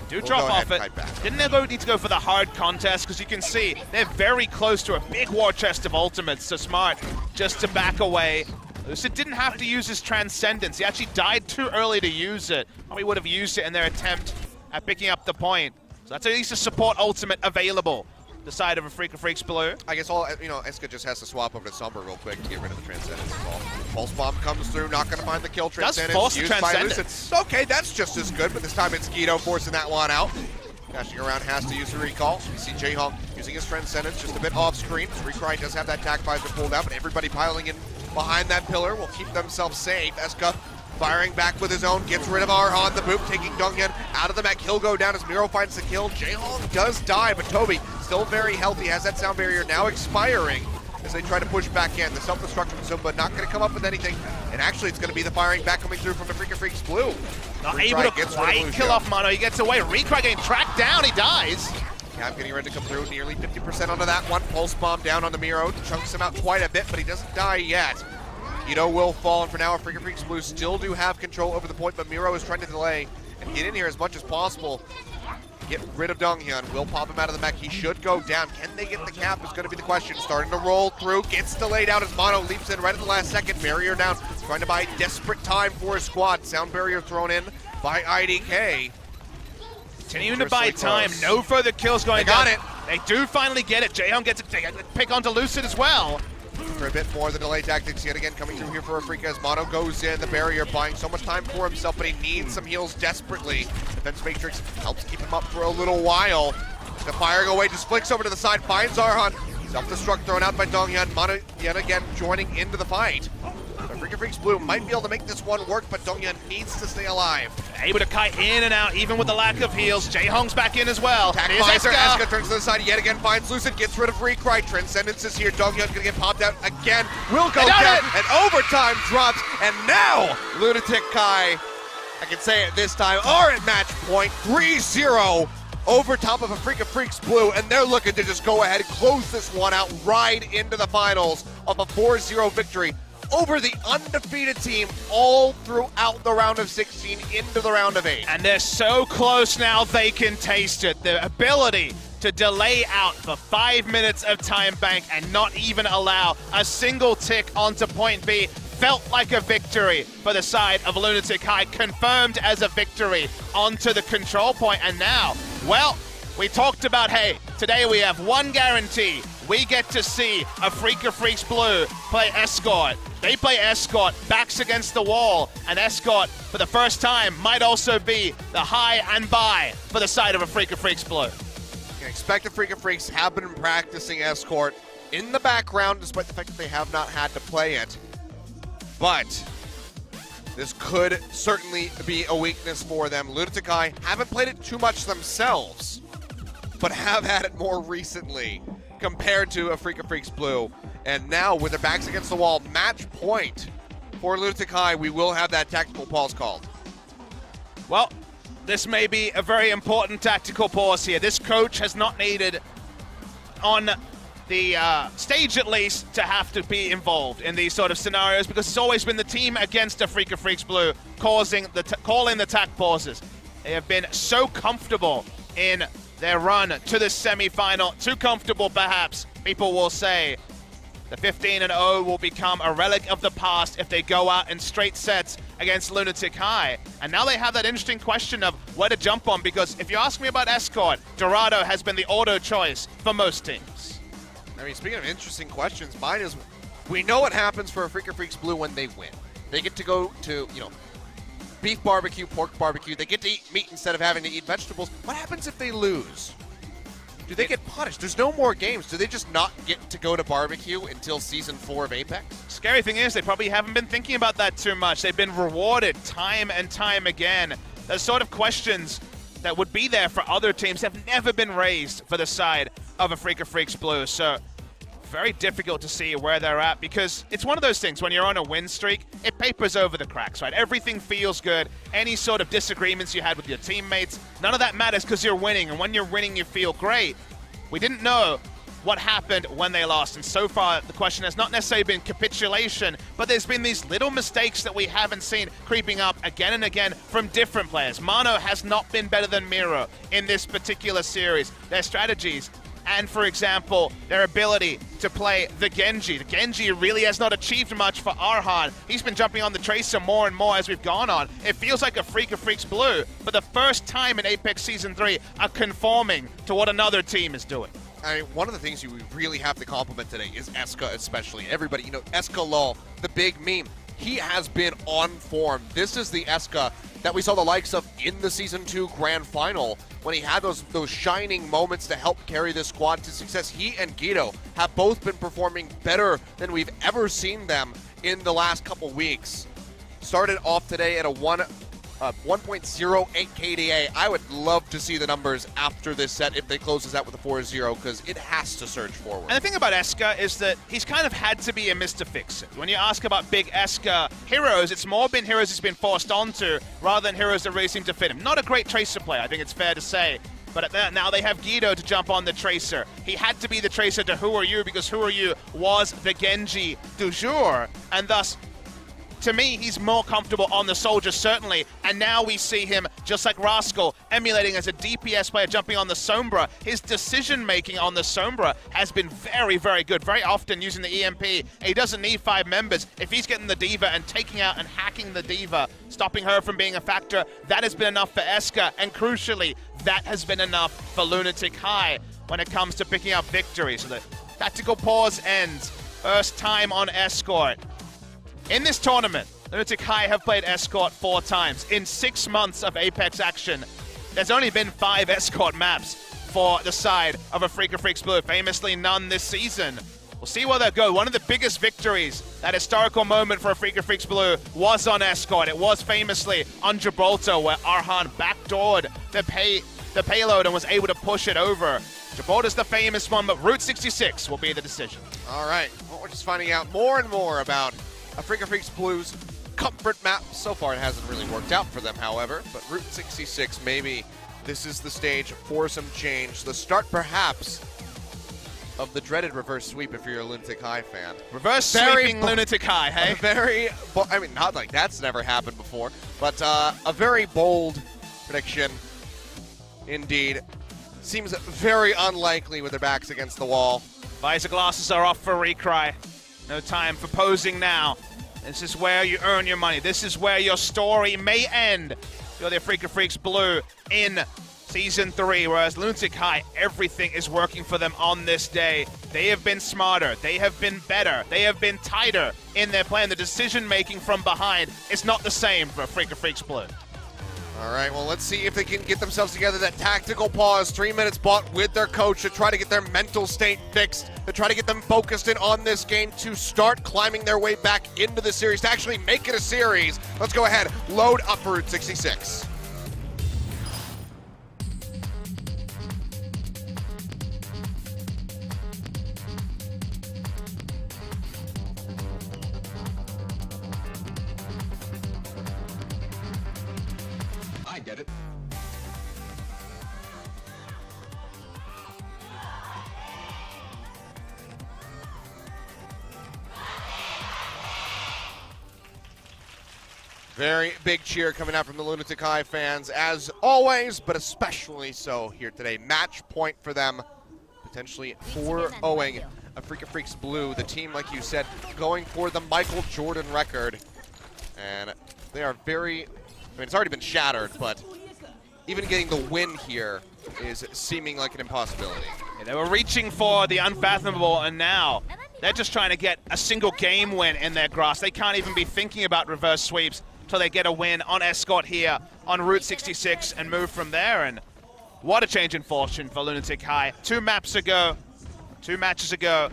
[SPEAKER 3] Do
[SPEAKER 2] We'll
[SPEAKER 3] drop off it. Didn't they go, need to go for the hard contest? Because you can see they're very close to a big war chest of ultimates. So smart just to back away. Lucid didn't have to use his transcendence. He actually died too early to use it. Probably would have used it in their attempt at picking up the point. So that's at least a support ultimate available. The side of Afreeca Freecs Blue.
[SPEAKER 2] I guess all you know, EscA just has to swap over to Sombra real quick to get rid of the Transcendence well. Pulse Bomb comes through, not going to find the kill. Transcendence
[SPEAKER 3] the
[SPEAKER 2] used by
[SPEAKER 3] Transcendence.
[SPEAKER 2] Lucid. Okay, that's just as good, but this time it's Gido forcing that one out. Dashing around has to use the recall. We see Jaehong using his Transcendence just a bit off screen. Recry does have that tac visor pulled out, but everybody piling in behind that pillar will keep themselves safe. EscA firing back with his own, gets rid of Arhan, the boop, taking Donghyun out of the mech. He'll go down as Miro finds the kill. Jaehong does die, but tobi still very healthy, has that sound barrier now expiring as they try to push back in. The self-destruction from but not going to come up with anything, and actually it's going to be the firing back coming through from the Freakin' Freaks Blue.
[SPEAKER 3] Not able to quite kill off Mano. He gets away. Recry getting tracked down. He dies.
[SPEAKER 2] Cap getting ready to come through, nearly 50% onto that one. Pulse bomb down on the Miro, chunks him out quite a bit, but he doesn't die yet. Ito will fall, and for now, Afreeca Freecs Blue still do have control over the point, but Miro is trying to delay and get in here as much as possible. Get rid of Donghyun. Will pop him out of the mech. He should go down. Can they get the cap is going to be the question. Starting to roll through. Gets delayed out as Mano leaps in right at the last second. Barrier down. Trying to buy desperate time for his squad. Sound barrier thrown in by IDK.
[SPEAKER 3] Continuing to buy time. No further kills going
[SPEAKER 2] they got
[SPEAKER 3] down.
[SPEAKER 2] it.
[SPEAKER 3] They do finally get it. Jaehong gets it. They pick onto Lucid as well
[SPEAKER 2] for a bit more. The delay tactics yet again coming through here for Afreeca as Mano goes in. The barrier buying so much time for himself, but he needs some heals desperately. Defense Matrix helps keep him up for a little while. The firing away just flicks over to the side, finds Arhan. Self-destruct thrown out by Donghyun. Mono yet again joining into the fight. Afreeca Freecs Blue might be able to make this one work, but Donghyun needs to stay alive.
[SPEAKER 3] Able to kite in and out, even with the lack of heals. Jaehong's back in as well.
[SPEAKER 2] Attack EscA turns to the side yet again, finds Lucid, gets rid of Recry. Transcendence is here. Donghyun's gonna get popped out again. Will go down, it. and overtime drops, and now Lunatic Kai, I can say it this time, are at match point 3-0 over top of Afreeca Freecs Blue, and they're looking to just go ahead and close this one out right into the finals of a 4-0 victory over the undefeated team all throughout the round of 16 into the round of 8.
[SPEAKER 3] And they're so close now they can taste it. The ability to delay out for five minutes of time bank and not even allow a single tick onto point B felt like a victory for the side of Lunatic-Hai, confirmed as a victory onto the control point. And now, well, we talked about, hey, today we have one guarantee. We get to see Afreeca Freecs Blue play Escort. They play Escort, backs against the wall, and Escort, for the first time, might also be the high and buy for the side of Afreeca Freecs Blue.
[SPEAKER 2] You can expect the Afreeca Freecs have been practicing Escort in the background, despite the fact that they have not had to play it. But this could certainly be a weakness for them. Lunatic-Hai haven't played it too much themselves, but have had it more recently compared to Afreeca Freecs Blue. And now, with their backs against the wall, match point for Lunatic Kai. We will have that tactical pause called.
[SPEAKER 3] Well, this may be a very important tactical pause here. This coach has not needed, on the uh, stage at least, to have to be involved in these sort of scenarios because it's always been the team against Afreeca Freecs Blue causing the calling the tac pauses. They have been so comfortable in their run to the semi-final. Too comfortable, perhaps, people will say. The 15 and 0 will become a relic of the past if they go out in straight sets against Lunatic-Hai. And now they have that interesting question of where to jump on because if you ask me about Escort, Dorado has been the auto choice for most teams.
[SPEAKER 2] I mean, speaking of interesting questions, mine is we know what happens for Afreeca Freecs Blue when they win. They get to go to, you know, beef barbecue, pork barbecue. They get to eat meat instead of having to eat vegetables. What happens if they lose? Do they get punished? There's no more games. Do they just not get to go to barbecue until season four of Apex?
[SPEAKER 3] Scary thing is, they probably haven't been thinking about that too much. They've been rewarded time and time again. The sort of questions that would be there for other teams have never been raised for the side of Afreeca Freecs Blue. So very difficult to see where they're at because it's one of those things when you're on a win streak, it papers over the cracks, right? Everything feels good. Any sort of disagreements you had with your teammates, none of that matters because you're winning. And when you're winning, you feel great. We didn't know what happened when they lost. And so far, the question has not necessarily been capitulation, but there's been these little mistakes that we haven't seen creeping up again and again from different players. Mano has not been better than Miro in this particular series. Their strategies and, for example, their ability to play the Genji. The Genji really has not achieved much for Arhan. He's been jumping on the Tracer more and more as we've gone on. It feels like Afreeca Freecs Blue, but the first time in Apex Season 3 are conforming to what another team is doing.
[SPEAKER 2] I mean, one of the things you really have to compliment today is EscA, especially. Everybody, you know, EscA Lol, the big meme. He has been on form. This is the EscA that we saw the likes of in the Season 2 Grand Final when he had those those shining moments to help carry this squad to success. He and Gido have both been performing better than we've ever seen them in the last couple weeks. Started off today at a one uh, 1.08 KDA. I would love to see the numbers after this set if they close this out with a 4-0 because it has to surge forward.
[SPEAKER 3] And the thing about EscA is that he's kind of had to be a Mr. Fix-It. When you ask about big EscA heroes, it's more been heroes he's been forced onto rather than heroes that really seem to fit him. Not a great Tracer player, I think it's fair to say. But at that, now they have Gido to jump on the Tracer. He had to be the Tracer to Who Are You because Who Are You was the Genji du jour, and thus to me, he's more comfortable on the soldier, certainly. And now we see him, just like Rascal, emulating as a DPS player, jumping on the Sombra. His decision-making on the Sombra has been very, very good. Very often using the EMP. He doesn't need five members. If he's getting the D.Va and taking out and hacking the D.Va, stopping her from being a factor, that has been enough for EscA. And crucially, that has been enough for Lunatic-Hai when it comes to picking up victories. So the tactical pause ends. First time on Escort. In this tournament, Lunatic Hai have played Escort four times. In six months of Apex action, there's only been five *laughs* Escort maps for the side of Afreeca Freecs Blue. Famously none this season. We'll see where they go. One of the biggest victories, that historical moment for Afreeca Freecs Blue, was on Escort. It was famously on Gibraltar, where Arhan backdoored the pay the payload and was able to push it over. Gibraltar's the famous one, but Route 66 will be the decision.
[SPEAKER 2] All right. Well, we're just finding out more and more about Afreeca Freecs Blues comfort map. So far, it hasn't really worked out for them, however, but Route 66, maybe this is the stage for some change. The start, perhaps, of the dreaded reverse sweep if you're a Lunatic-Hai fan.
[SPEAKER 3] Reverse very sweeping Lunatic High, hey?
[SPEAKER 2] very, I mean, not like that's never happened before, but uh, a very bold prediction indeed. Seems very unlikely with their backs against the wall.
[SPEAKER 3] Visor glasses are off for Recry. No time for posing now. This is where you earn your money. This is where your story may end. You're the Afreeca Freecs Blue in Season 3, whereas Lunatic Hai, everything is working for them on this day. They have been smarter. They have been better. They have been tighter in their plan. The decision-making from behind is not the same for Afreeca Freecs Blue.
[SPEAKER 2] All right, well, let's see if they can get themselves together. That tactical pause, three minutes bought with their coach to try to get their mental state fixed, to try to get them focused in on this game, to start climbing their way back into the series, to actually make it a series. Let's go ahead, load up for Route 66. Very big cheer coming out from the Lunatic Hai fans, as always, but especially so here today. Match point for them, potentially 4-0ing Afreeca Freecs Blue. The team, like you said, going for the Michael Jordan record. And they are very, I mean, it's already been shattered, but even getting the win here is seeming like an impossibility.
[SPEAKER 3] Yeah, they were reaching for the unfathomable, and now they're just trying to get a single game win in their grasp. They can't even be thinking about reverse sweeps till they get a win on Escort here on Route 66 and move from there. And what a change in fortune for Lunatic-Hai. Two maps ago, two matches ago,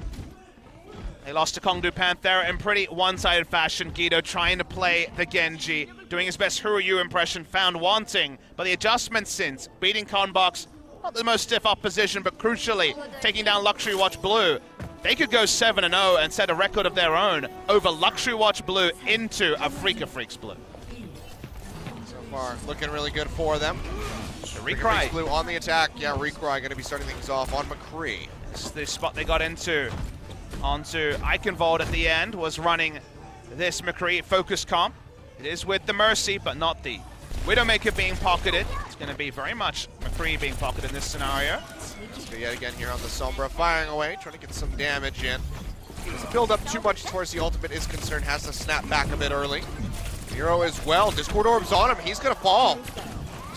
[SPEAKER 3] they lost to Kongdoo Panthera in pretty one-sided fashion. Gido trying to play the Genji, doing his best Who Are You impression, found wanting. But the adjustments since, beating CONBOX, not the most stiff opposition, but crucially, taking down Luxury Watch Blue. They could go 7 and 0 and set a record of their own over Luxury Watch Blue into Afreeca Freecs Blue So
[SPEAKER 2] far. Looking really good for them.
[SPEAKER 3] Recry.
[SPEAKER 2] Blue on the attack. Yeah, Recry going to be starting things off on McCree.
[SPEAKER 3] This is the spot they got into. Onto Eichenwalde at the end was running this McCree focus comp. It is with the Mercy, but not the Widowmaker being pocketed. It's going to be very much McCree being pocketed in this scenario.
[SPEAKER 2] So yet again here on the Sombra, firing away, trying to get some damage in. Doesn't build up too much towards the ultimate is concerned, has to snap back a bit early. Nero as well. Discord Orb's on him. He's to fall.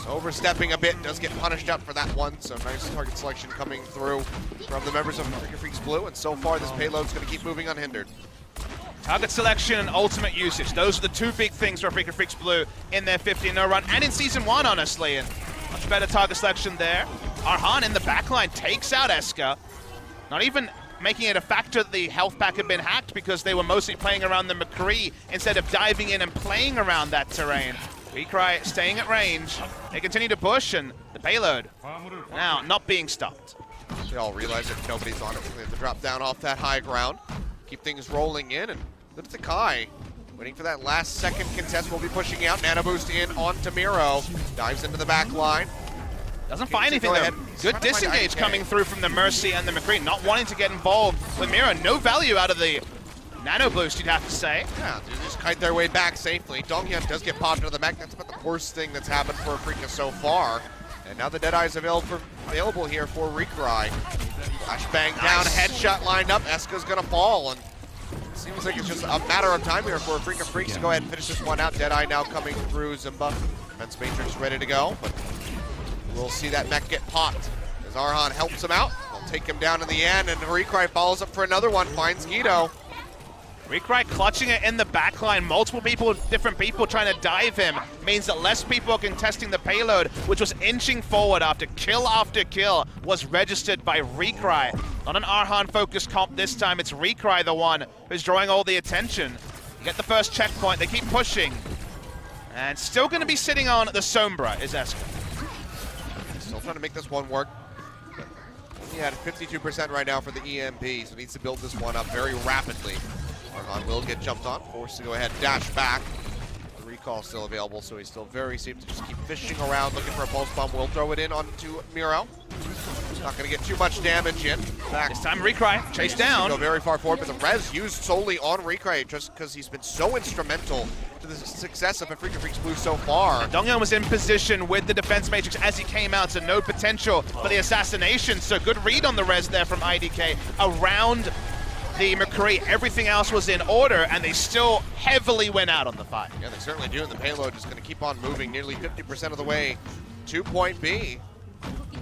[SPEAKER 2] So overstepping a bit. Does get punished up for that one. So nice target selection coming through from the members of Afreeca Freecs Blue. And so far, this payload's to keep moving unhindered.
[SPEAKER 3] Target selection and ultimate usage. Those are the two big things for Afreeca Freecs Blue in their 15-0 run. And in Season 1, honestly. And much better target selection there. Arhan in the backline takes out EscA. Not even making it a factor that the health pack had been hacked because they were mostly playing around the McCree instead of diving in and playing around that terrain. Recry staying at range. They continue to push, and the payload now not being stopped.
[SPEAKER 2] They all realize that nobody's on it. They have to drop down off that high ground, keep things rolling in, and Lunatic-Hai waiting for that last second contest. We'll be pushing out. Nano boost in onto Miro. Dives into the back line.
[SPEAKER 3] Doesn't find anything though. Good disengage coming through from the Mercy and the McCree, not wanting to get involved with Miro. No value out of the nano boost, you'd have to say.
[SPEAKER 2] Yeah, they just kite their way back safely. Donghyun does get popped into the mech. That's about the worst thing that's happened for Afreeca so far. And now the Deadeye is available, for, available here for Recry. Flashbang down, headshot lined up. EscA's gonna fall, and seems like it's just a matter of time here for Afreeca Freecs to go ahead and finish this one out. Deadeye now coming through zunba. Defense Matrix ready to go, but we'll see that mech get popped as Arhan helps him out. They'll take him down in the end, and Recry follows up for another one, finds Gido.
[SPEAKER 3] Recry clutching it in the backline. Multiple people, different people trying to dive him means that less people are contesting the payload, which was inching forward after kill after kill was registered by Recry. Not an Arhan focused comp this time. It's Recry the one who's drawing all the attention. You Get the first checkpoint. They keep pushing. And still going to be sitting on the Sombra is EscA.
[SPEAKER 2] Still trying to make this one work. He had 52% right now for the EMP, so needs to build this one up very rapidly. Arhan will get jumped on, forced to go ahead, dash back. The recall still available, so he's still very safe to just keep fishing around, looking for a pulse bomb. Will throw it in onto Miro. Not going to get too much damage in. Back.
[SPEAKER 3] This time Recry chase down.
[SPEAKER 2] Go very far forward, but the res used solely on Recry just because he's been so instrumental to the success of Afreeca Freecs Blue so far.
[SPEAKER 3] Donghyun was in position with the defense matrix as he came out, so no potential for the assassination. So good read on the res there from IDK around the McCree. Everything else was in order, and they still heavily went out on the fight.
[SPEAKER 2] Yeah, they certainly do, and the payload is going to keep on moving nearly 50% of the way to point B.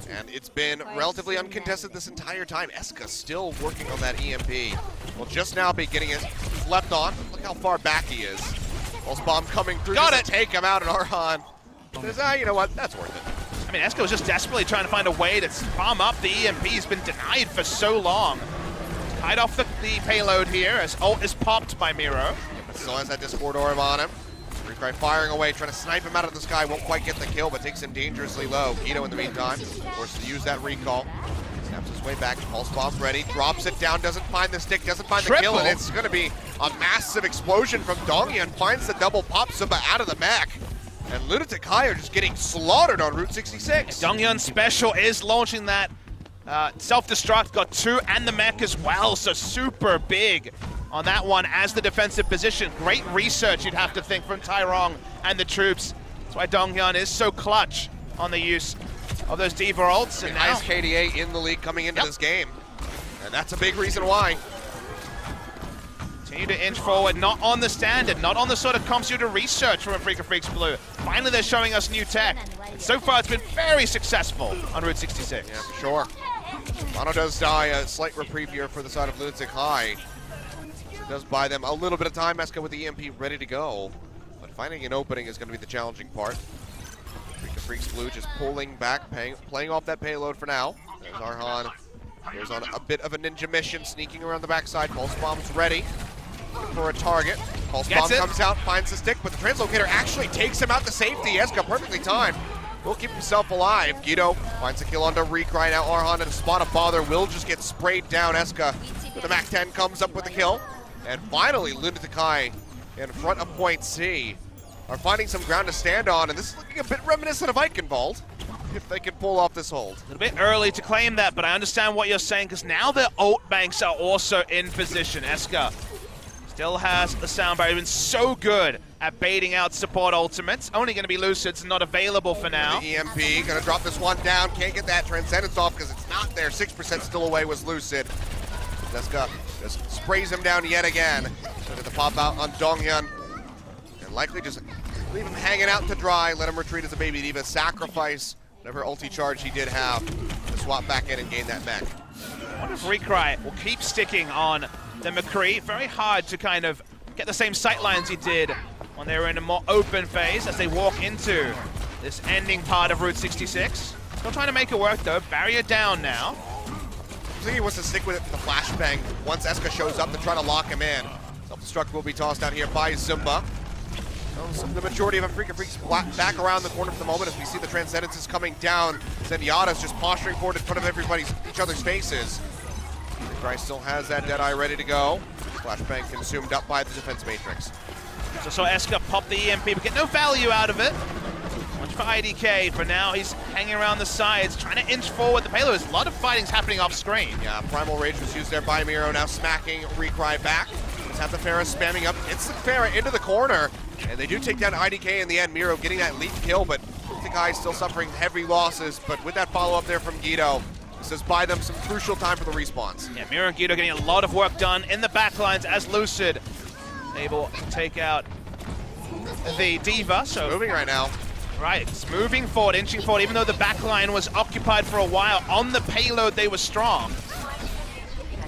[SPEAKER 2] And it's been relatively uncontested this entire time. EscA still working on that EMP. Will just now be getting it left on. Look how far back he is. Pulse bomb coming through Gotta
[SPEAKER 3] it.
[SPEAKER 2] take him out, and Arhan says, ah, you know what, that's worth it.
[SPEAKER 3] I mean, EscA was just desperately trying to find a way to bomb up the EMP. He's been denied for so long. Tied off the, the payload here as ult is popped by Miro.
[SPEAKER 2] But still has that Discord orb on him. Recry firing away, trying to snipe him out of the sky. Won't quite get the kill, but takes him dangerously low. Gido in the meantime, forced to use that recall. Snaps his way back, to pulse bomb ready, drops it down, doesn't find the stick, doesn't find the kill, and it's going to be a massive explosion from Donghyun. Finds the double pop zunba out of the mech. And Lunatic-Hai are just getting slaughtered on Route 66.
[SPEAKER 3] Donghyun Special is launching that uh, self-destruct, got two and the mech as well, so super big on that one as the defensive position. Great research, you'd have to think, from Tyrong and the troops. That's why Donghyun is so clutch on the use of those D.Va ults.
[SPEAKER 2] The
[SPEAKER 3] And now,
[SPEAKER 2] highest KDA in the league coming into
[SPEAKER 3] Yep.
[SPEAKER 2] this game. And that's a big reason why.
[SPEAKER 3] continue to inch forward, not on the standard, not on the sort of comps you'd research from Afreeca Freecs Blue. Finally, they're showing us new tech. And so far, it's been very successful on Route 66.
[SPEAKER 2] Yeah, for sure. Mano does die a slight reprieve here for the side of Lunatic High. It does buy them a little bit of time. EscA with the EMP ready to go. But finding an opening is going to be the challenging part. Afreeca Freecs Blue just pulling back, paying, playing off that payload for now. There's Arhan. Goes on a bit of a ninja mission, sneaking around the backside. Pulse bomb's ready for a target. Pulse
[SPEAKER 3] Gets
[SPEAKER 2] bomb
[SPEAKER 3] it.
[SPEAKER 2] comes out, finds the stick, but the translocator actually takes him out to safety. EscA perfectly timed. Will keep himself alive. Gido finds a kill onto Recry. Now Arhan in a spot of bother will just get sprayed down. EscA with the MAC 10 comes up with the kill. And finally, Lunatic-Hai in front of point C are finding some ground to stand on. And this is looking a bit reminiscent of Eichenwalde *laughs* if they can pull off this hold.
[SPEAKER 3] A bit early to claim that, but I understand what you're saying because now their ult banks are also in position. EscA still has the sound barrier. Been so good at baiting out support ultimates. Only going to be Lucid's not available for now.
[SPEAKER 2] The EMP gonna drop this one down. Can't get that Transcendence off because it's not there. 6% still away was Lucid. Zeska just sprays him down yet again. So to pop out on Donghyun. And likely just leave him hanging out to dry. Let him retreat as a baby D.Va. Sacrifice whatever ulti charge he did have to swap back in and gain that mech.
[SPEAKER 3] I wonder if Recry will keep sticking on the McCree. Very hard to kind of get the same sight lines he did when they were in a more open phase as they walk into this ending part of Route 66. Still trying to make it work though. Barrier down now.
[SPEAKER 2] I think he wants to stick with it for the flashbang once EscA shows up to try to lock him in. Self-destruct will be tossed out here by zunba. The majority of Afreeca Freecs back around the corner for the moment as we see the Transcendences coming down. Zenyatta's just posturing forward in front of everybody's each other's faces. Price still has that Deadeye ready to go. Flashbang consumed up by the defense matrix.
[SPEAKER 3] So saw EscA pop the EMP, but get no value out of it. Much for IDK. For now, he's hanging around the sides, trying to inch forward. The payload, a lot of fighting's happening off screen.
[SPEAKER 2] Yeah, Primal Rage was used there by Miro, now smacking Recry back. Let's have the Pharah spamming up. It's the Pharah into the corner. And they do take down IDK in the end. Miro getting that leap kill, but the guy still suffering heavy losses. But with that follow-up there from Gido, this does buy them some crucial time for the respawns.
[SPEAKER 3] Yeah, Miro and Gido getting a lot of work done in the backlines as Lucid able to take out the D.Va. So
[SPEAKER 2] moving right now.
[SPEAKER 3] Right, it's moving forward, inching forward, even though the backline was occupied for a while. On the payload, they were strong.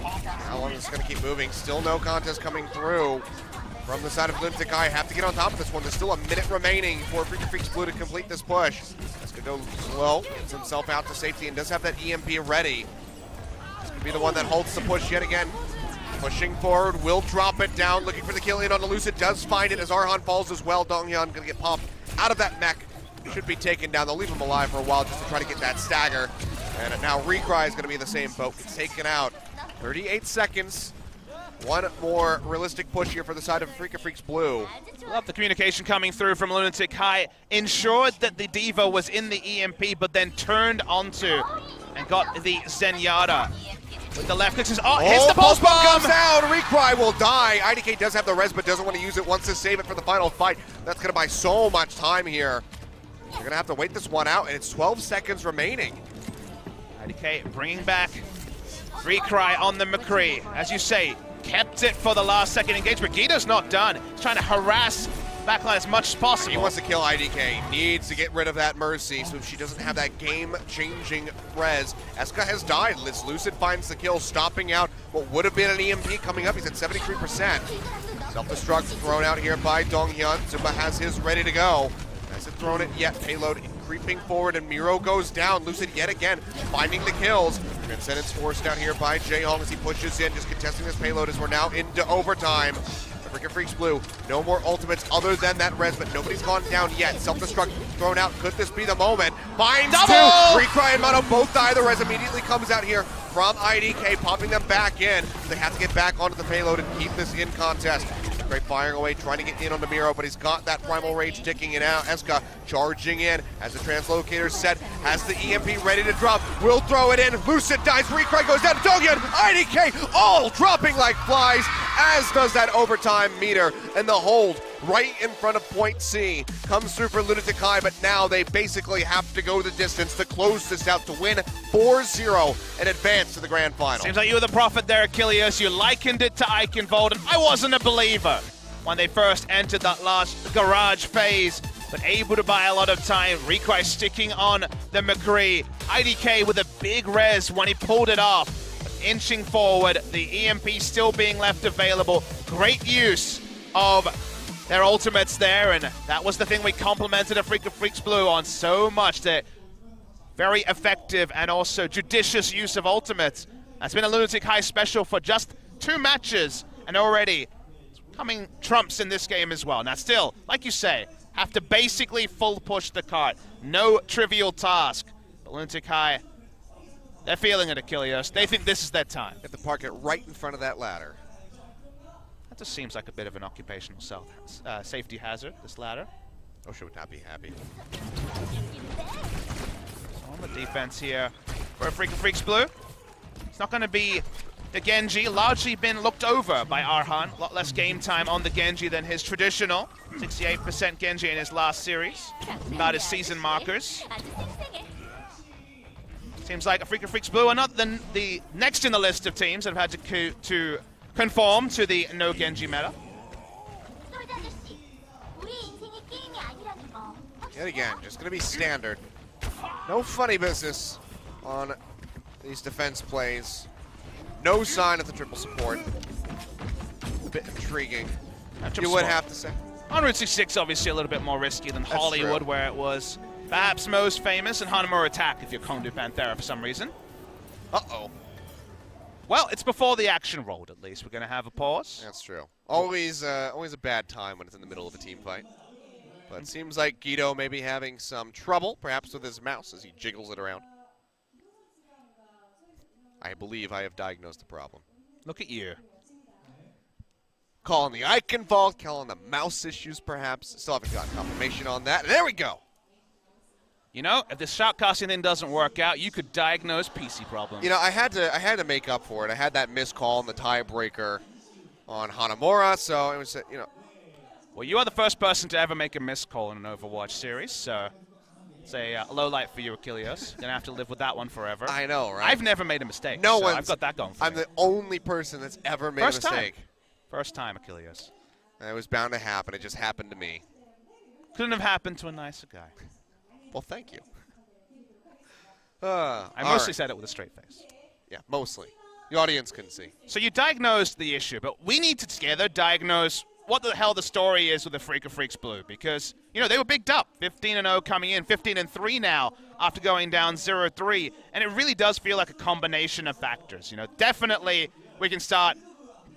[SPEAKER 2] How long is going to keep moving? Still no contest coming through from the side of Lunatic-Hai. Have to get on top of this one. There's still a minute remaining for Afreeca Freecs Blue to complete this push. This could go slow, gets himself out to safety, and does have that EMP ready. This could be the one that holds the push yet again. Pushing forward, will drop it down, looking for the kill in on Elucid, does find it as Arhan falls as well. Donghyun gonna get popped out of that mech. Should be taken down. They'll leave him alive for a while just to try to get that stagger. And now Recry is gonna be the same boat. Gets taken out. 38 seconds. One more realistic push here for the side of Afreeca Freecs Blue.
[SPEAKER 3] Love the communication coming through from Lunatic-Hai. Ensured that the D.Va was in the EMP, but then turned onto and got the Zenyatta. With the left clicks, oh, oh, hits the oh, pulse bomb!
[SPEAKER 2] comes down, Recry will die. IDK does have the res, but doesn't want to use it, wants to save it for the final fight. That's going to buy so much time here. They're going to have to wait this one out, and it's 12 seconds remaining.
[SPEAKER 3] IDK bringing back Recry on the McCree. As you say, kept it for the last second engagement. Gido's not done. He's trying to harass backline as much as possible.
[SPEAKER 2] He wants to kill IDK. Needs to get rid of that Mercy so she doesn't have that game-changing res. EscA has died. Liz Lucid finds the kill, stopping out what would have been an EMP coming up. He's at 73%. Self-destruct thrown out here by Donghyun. zunba has his ready to go. Hasn't thrown it yet. Payload creeping forward, and Miro goes down. Lucid yet again, finding the kills. Transcendence forced out here by Jaehong as he pushes in, just contesting this payload as we're now into overtime. Afreeca Freecs Blue, no more ultimates other than that res, but nobody's gone down yet. Self-destruct thrown out. Could this be the moment? Finds Double! two! Recry and Mano both die. The res immediately comes out here from IDK, popping them back in. They have to get back onto the payload and keep this in contest. Firing away, trying to get in on the Miro, but he's got that Primal Rage ticking it out. EscA charging in as the translocator set, has the EMP ready to drop, will throw it in. Lucid dies, Recry goes down, Dogen, IDK, all dropping like flies, as does that overtime meter, and the hold right in front of point C. Comes through for Lunatic-Hai, but now they basically have to go the distance to close this out to win 4-0 and advance to the grand final.
[SPEAKER 3] Seems like you were the prophet there, Achilles. You likened it to Eichenwalde, and I wasn't a believer when they first entered that last garage phase, but able to buy a lot of time. Recry sticking on the McCree. IDK with a big res when he pulled it off. Inching forward, the EMP still being left available. Great use of their ultimates there, and that was the thing we complimented Afreeca Freecs Blue on so much. That very effective and also judicious use of ultimates. That's been a Lunatic-Hai special for just two matches, and already coming trumps in this game as well. Now still, like you say, have to basically full push the cart. No trivial task. But Lunatic-Hai, they're feeling it, Achilles. They think this is their time.
[SPEAKER 2] They Have to park it right in front of that ladder.
[SPEAKER 3] Just seems like a bit of an occupational self, uh, safety hazard, this ladder.
[SPEAKER 2] OSHA would not be happy.
[SPEAKER 3] So on the defense here for Afreeca Freecs Blue. It's not going to be the Genji, largely been looked over by Arhan. A lot less game time on the Genji than his traditional. 68% Genji in his last series. About his season markers. Seems like Afreeca Freecs Blue are not the, the next in the list of teams that have had to, to conform to the no Genji meta.
[SPEAKER 2] Yet again, just going to be standard. No funny business on these defense plays. No sign of the triple support. A bit intriguing. You would have to say.
[SPEAKER 3] On Route 66, obviously a little bit more risky than That's Hollywood, true. where it was perhaps most famous, and Hanamura Attack if you're Kongdoo Panthera for some reason.
[SPEAKER 2] Uh-oh.
[SPEAKER 3] Well, it's before the action rolled, at least. We're going to have a pause.
[SPEAKER 2] That's true. Always, uh, always a bad time when it's in the middle of a team fight. But it seems like Gido may be having some trouble, perhaps with his mouse as he jiggles it around. I believe I have diagnosed the problem.
[SPEAKER 3] Look at you.
[SPEAKER 2] Calling the icon fault, calling the mouse issues, perhaps. Still haven't gotten confirmation on that. There we go.
[SPEAKER 3] You know, if this shoutcasting thing doesn't work out, you could diagnose PC problems.
[SPEAKER 2] You know, I had to, I had to make up for it. I had that missed call in the tiebreaker on Hanamura, so it was, you know,
[SPEAKER 3] Well, you are the first person to ever make a missed call in an Overwatch series, so it's a uh, low light for you, Achilles. Gonna have to live with that one forever.
[SPEAKER 2] I know, right?
[SPEAKER 3] I've never made a mistake.
[SPEAKER 2] no
[SPEAKER 3] so
[SPEAKER 2] one.
[SPEAKER 3] I've got that going for
[SPEAKER 2] I'm
[SPEAKER 3] me.
[SPEAKER 2] the only person that's ever made
[SPEAKER 3] First
[SPEAKER 2] a
[SPEAKER 3] time.
[SPEAKER 2] mistake.
[SPEAKER 3] First time, Achilles.
[SPEAKER 2] And it was bound to happen. It just happened to me.
[SPEAKER 3] Couldn't have happened to a nicer guy.
[SPEAKER 2] Well, thank you. *laughs* Uh,
[SPEAKER 3] I mostly
[SPEAKER 2] right.
[SPEAKER 3] said it with a straight face.
[SPEAKER 2] Yeah, mostly. The audience can see.
[SPEAKER 3] So you diagnosed the issue, but we need to together diagnose what the hell the story is with the Afreeca Freecs Blue because you know they were bigged up, 15 and 0 coming in, 15 and 3 now after going down 0-3, and it really does feel like a combination of factors. You know, definitely we can start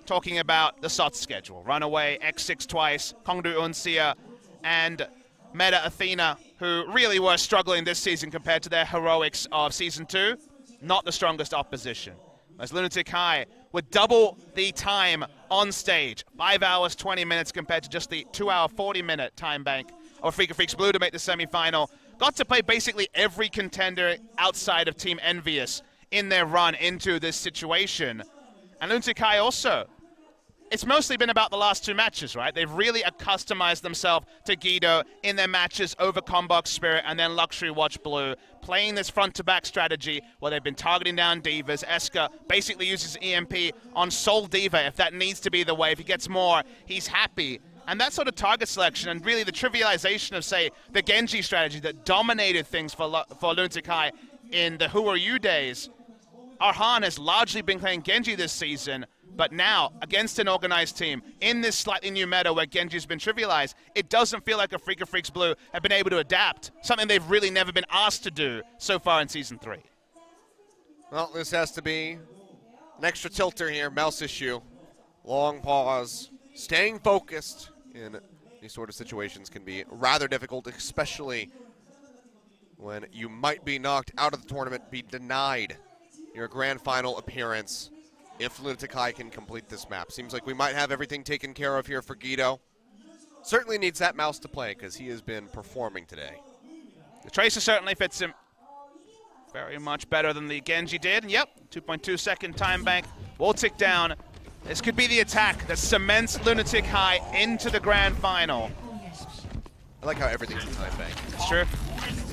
[SPEAKER 3] talking about the SOT schedule: Runaway, X6 twice, Kongdoo Uncia, and Meta Athena, who really were struggling this season compared to their heroics of season two. Not the strongest opposition. As Lunatic-Hai with double the time on stage, 5 hours 20 minutes compared to just the 2 hour 40 minute time bank of Afreeca Freecs Blue to make the semifinal. Got to play basically every contender outside of Team EnVyUs in their run into this situation. And Lunatic-Hai also it's mostly been about the last two matches, right? They've really accustomed themselves to Gido in their matches over CONBOX Spirit and then Luxury Watch Blue, playing this front to back strategy where they've been targeting down D.Vas. EscA basically uses EMP on Soul D.Va if that needs to be the way. If he gets more, he's happy. And that sort of target selection and really the trivialization of, say, the Genji strategy that dominated things for, for Lunatic-Hai in the Who Are You days Arhan has largely been playing Genji this season, but now against an organized team in this slightly new meta where Genji's been trivialized, it doesn't feel like Afreeca Freecs Blue have been able to adapt, something they've really never been asked to do so far in season three.
[SPEAKER 2] Well, this has to be an extra tilter here. Mouse issue. Long pause. Staying focused in these sort of situations can be rather difficult, especially when you might be knocked out of the tournament, be denied your grand final appearance if Lunatic-Hai can complete this map. Seems like we might have everything taken care of here for Gido. Certainly needs that mouse to play because he has been performing today.
[SPEAKER 3] The Tracer certainly fits him very much better than the Genji did. And yep, 2.2 second time bank will tick down. This could be the attack that cements Lunatic-Hai into the grand final.
[SPEAKER 2] I like how everything's in time bank.
[SPEAKER 3] It's true.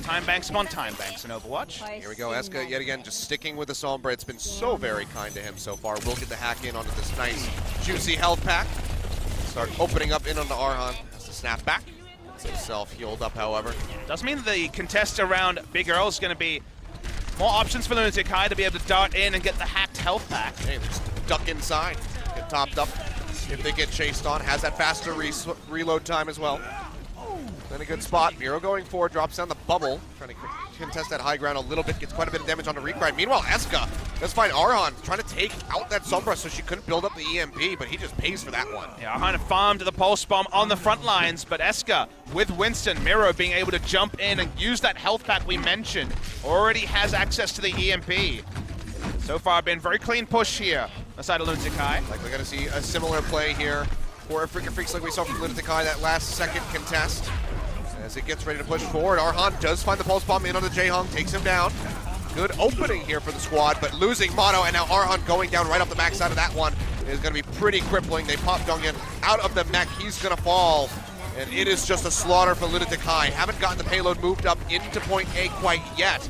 [SPEAKER 3] Time banks upon time banks in Overwatch.
[SPEAKER 2] Here we go, EscA yet again just sticking with the Sombra. It's been so very kind to him so far. We'll get the hack in onto this nice, juicy health pack. Start opening up in onto Arhan. Has to snap back. Gets himself healed up, however.
[SPEAKER 3] Does mean the contest around Big Earl is going to be more options for Lunatic-Hai to be able to dart in and get the hacked health pack.
[SPEAKER 2] Hey, just duck inside. Get topped up if they get chased on. Has that faster re reload time as well. Then a good spot. Miro going forward, drops down the bubble. Trying to contest that high ground a little bit. Gets quite a bit of damage on the Recry. Meanwhile, EscA does find Arhan trying to take out that Sombra so she couldn't build up the EMP, but he just pays for that one.
[SPEAKER 3] Yeah, of farmed the pulse bomb on the front lines, but EscA with Winston, Miro being able to jump in and use that health pack we mentioned, already has access to the EMP. So far, been very clean push here, aside of High.
[SPEAKER 2] Like we're gonna see a similar play here for Afreeca Freecs like we saw from Lunatic-Hai that last second contest. As it gets ready to push forward, Arhan does find the pulse bomb in on the Jaehong, takes him down. Good opening here for the squad, but losing Mano, and now Arhan going down right off the backside of that one is gonna be pretty crippling. They pop Donghyun out of the mech, he's gonna fall. And it is just a slaughter for Lunatic-Hai. Haven't gotten the payload moved up into point A quite yet.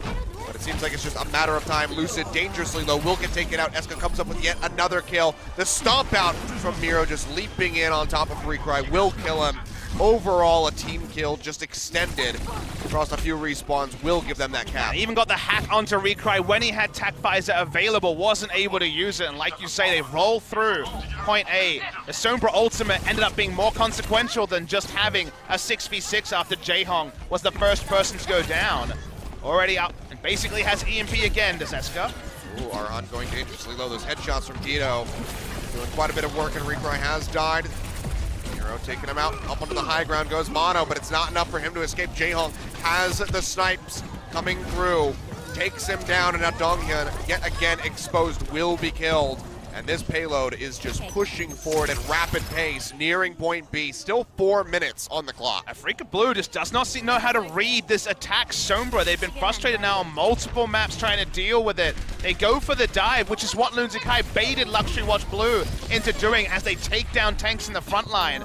[SPEAKER 2] Seems like it's just a matter of time. Lucid dangerously low will get taken out. EscA comes up with yet another kill. The stomp out from Miro just leaping in on top of Recry will kill him. Overall, a team kill just extended across a few respawns will give them that cap.
[SPEAKER 3] Even got the hack onto Recry when he had Tac Visor available, wasn't able to use it. And like you say, they roll through point A. The Sombra ultimate ended up being more consequential than just having a 6v6 after Jaehong was the first person to go down. Already up basically has EMP again, does EscA.
[SPEAKER 2] Ooh, Arhan going dangerously low. Those headshots from Gido doing quite a bit of work, and Recry has died. Hero taking him out. Up onto the high ground goes Mano, but it's not enough for him to escape. Jaehong has the snipes coming through, takes him down, and now Donghyun, yet again exposed, will be killed. And this payload is just pushing forward at rapid pace, nearing point B. Still four minutes on the clock.
[SPEAKER 3] Afreeca Blue just does not see, know how to read this attack Sombra. They've been frustrated now on multiple maps trying to deal with it. They go for the dive, which is what Lunatic Hai baited Luxury Watch Blue into doing as they take down tanks in the front line.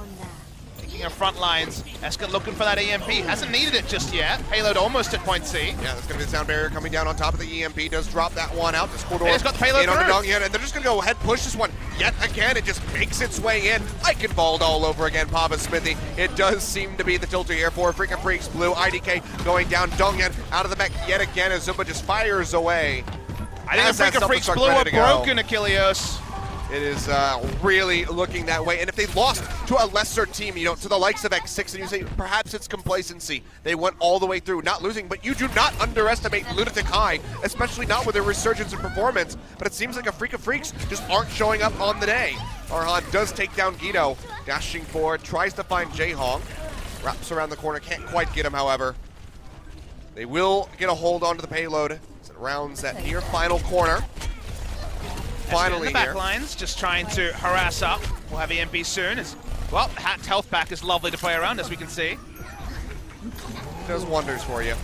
[SPEAKER 3] Taking our front lines, EscA looking for that EMP. Hasn't needed it just yet. Payload almost at point C.
[SPEAKER 2] Yeah, that's going to be the sound barrier coming down on top of the EMP. Does drop that one out. This corridor
[SPEAKER 3] just got the payload
[SPEAKER 2] in on the
[SPEAKER 3] through.
[SPEAKER 2] Donghyun, and they're just going to go ahead push this one yet again. It just makes its way in. Eichenwalde all over again, Papa Smithy. It does seem to be the tilter here for Afreeca Freecs. Blue IDK going down. Donghyun out of the mech yet again as zunba just fires away.
[SPEAKER 3] I think
[SPEAKER 2] that Freecs
[SPEAKER 3] Blue are broken, Achilleos.
[SPEAKER 2] It is uh, really looking that way. And if they lost to a lesser team, you know, to the likes of X6, and you say perhaps it's complacency. They went all the way through, not losing, but you do not underestimate Lunatic-Hai, especially not with their resurgence in performance. But it seems like Afreeca Freecs just aren't showing up on the day. Arhan does take down Gido, dashing forward, tries to find Jaehong, wraps around the corner, can't quite get him, however. They will get a hold onto the payload as it rounds that near final corner. Finally
[SPEAKER 3] in the
[SPEAKER 2] here.
[SPEAKER 3] back lines, just trying to harass up. We'll have EMP soon. As, well, hacked health pack is lovely to play around, as we can see.
[SPEAKER 2] does wonders for you.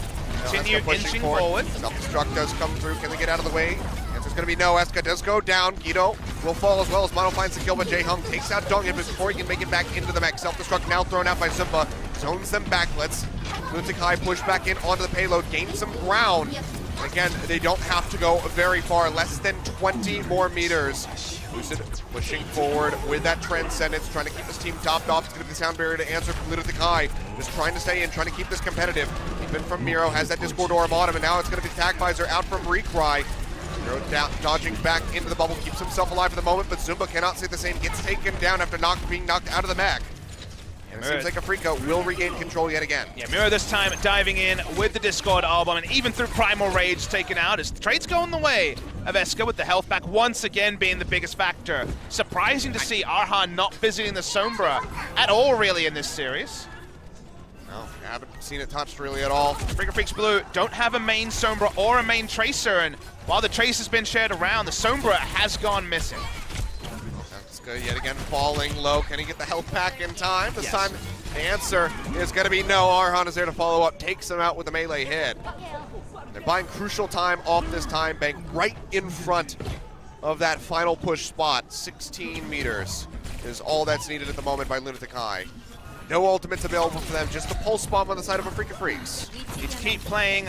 [SPEAKER 3] Continue inching forward.
[SPEAKER 2] Self-destruct does come through. Can they get out of the way? Answer's going to be no. EscA does go down. Gido will fall as well as Mano finds the kill, but Jaehong takes out Donghyun before he can make it back into the mech. Self-destruct now thrown out by zunba. Zones them back. Let's Lunatic-Hai push back in onto the payload, gain some ground. Again, they don't have to go very far, less than 20 more meters. Lucid pushing forward with that Transcendence, trying to keep his team topped off. It's going to be the sound barrier to answer from Lunatic-Hai. Just trying to stay in, trying to keep this competitive. Even from Miro, has that Discord orb on and now it's going to be Tag out from Recry. Miro dodging back into the bubble, keeps himself alive for the moment, but zunba cannot say the same. Gets taken down after knock, being knocked out of the mech. Seems like Afreeca will regain control yet again.
[SPEAKER 3] Yeah, Miro this time diving in with the Discord album, and even through Primal Rage taken out, as the trade's going the way of EscA with the health back once again being the biggest factor. Surprising to see Arhan not visiting the Sombra at all, really, in this series.
[SPEAKER 2] No, haven't seen it touched really at all.
[SPEAKER 3] Afreeca Freecs Blue don't have a main Sombra or a main Tracer, and while the Tracer's been shared around, the Sombra has gone missing.
[SPEAKER 2] That's. Yet again, falling low. Can he get the health pack in time? This
[SPEAKER 3] Yes.
[SPEAKER 2] time, the answer is going to be no. Arhan is there to follow up, takes him out with a melee hit. They're buying crucial time off this time bank right in front of that final push spot. 16 meters is all that's needed at the moment by Lunatic-Hai. No ultimates available for them, just a pulse bomb on the side of Afreeca Freecs.
[SPEAKER 3] Need to keep playing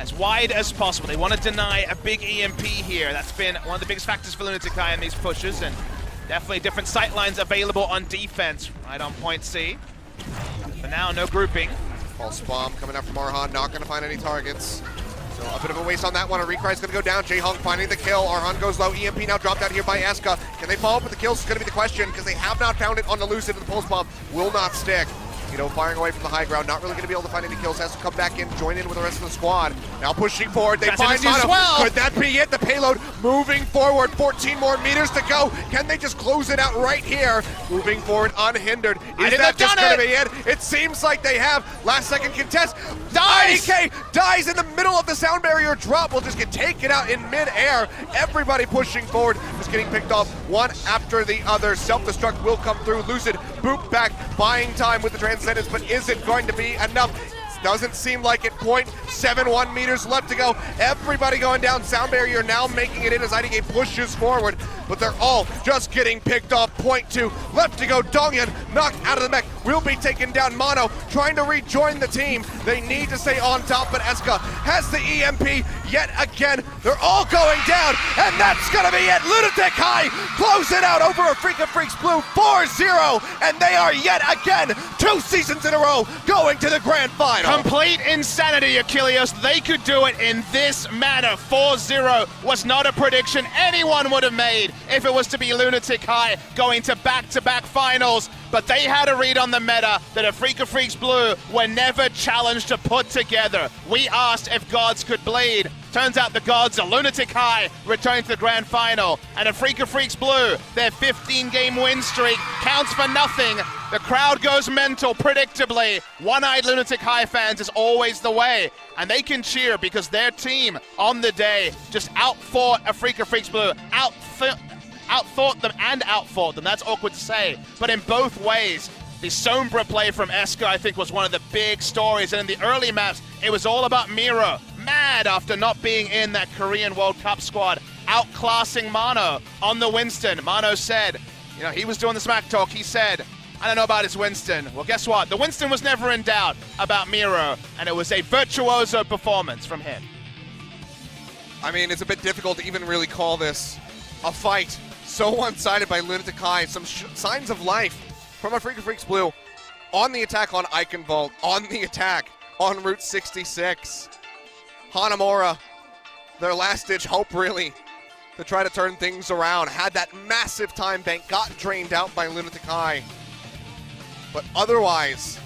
[SPEAKER 3] as wide as possible. They want to deny a big EMP here. That's been one of the biggest factors for Lunatic-Hai in these pushes, and definitely different sight lines available on defense right on point C. For now, no grouping.
[SPEAKER 2] Pulse bomb coming out from Arhan, not going to find any targets. So a bit of a waste on that one. A Recry's going to go down. Jaehong finding the kill. Arhan goes low. EMP now dropped out here by EscA. Can they follow up with the kills? Is going to be the question because they have not found it on the Lucid and the Pulse bomb will not stick. You know, firing away from the high ground, not really going to be able to find any kills. Has to come back in, join in with the rest of the squad. Now pushing forward, they
[SPEAKER 3] That's
[SPEAKER 2] find Mano.
[SPEAKER 3] well.
[SPEAKER 2] Could that be it? The payload moving forward, 14 more meters to go. Can they just close it out right here? Moving forward unhindered. Is that just going to
[SPEAKER 3] it.
[SPEAKER 2] be it? It seems like they have. Last second contest.
[SPEAKER 3] Dies!
[SPEAKER 2] IDK dies in the middle of the sound barrier drop. Will just get taken out in midair. Everybody pushing forward, just getting picked off one after the other. Self-destruct will come through. Lucid boot back, buying time with the Transcendence, but is it going to be enough? Doesn't seem like it. 0.71 meters left to go. Everybody going down. Sound barrier now making it in as IDK pushes forward, but they're all just getting picked off. Point two left to go. Donghyun knocked out of the mech. Will be taken down. Mano trying to rejoin the team. They need to stay on top, but EscA has the EMP yet again. They're all going down, and that's gonna be it. Lunatic-Hai close it out over a Freak of Freaks Blue 4-0, and they are yet again two seasons in a row going to the grand final.
[SPEAKER 3] Complete insanity, Achilles. They could do it in this manner. 4-0 was not a prediction anyone would have made if it was to be Lunatic-Hai going to back-to-back finals. But they had a read on the meta that Afreeca Freecs Blue were never challenged to put together. We asked if gods could bleed. Turns out the gods are Lunatic-Hai returning to the grand final. And Afreeca Freecs Blue, their 15 game win streak counts for nothing. The crowd goes mental predictably. One eyed Lunatic-Hai fans is always the way. And they can cheer because their team on the day just outfought Afreeca Freecs Blue, outfought outthought them and outfought them. That's awkward to say. But in both ways, the Sombra play from EscA, I think, was one of the big stories. And in the early maps, it was all about Miro. Mad after not being in that Korean World Cup squad, outclassing Mano on the Winston. Mano said, you know, he was doing the smack talk. He said, I don't know about his Winston. Well, guess what? The Winston was never in doubt about Miro, and it was a virtuoso performance from him.
[SPEAKER 2] I mean, it's a bit difficult to even really call this a fight. So *laughs* one-sided by Lunatic-Hai. Some signs of life from Afreeca Freecs Blue on the attack on Eichenwalde, on the attack on Route 66. Hanamura, their last-ditch hope, really, to try to turn things around. Had that massive time bank, got drained out by Lunatic-Hai. But otherwise,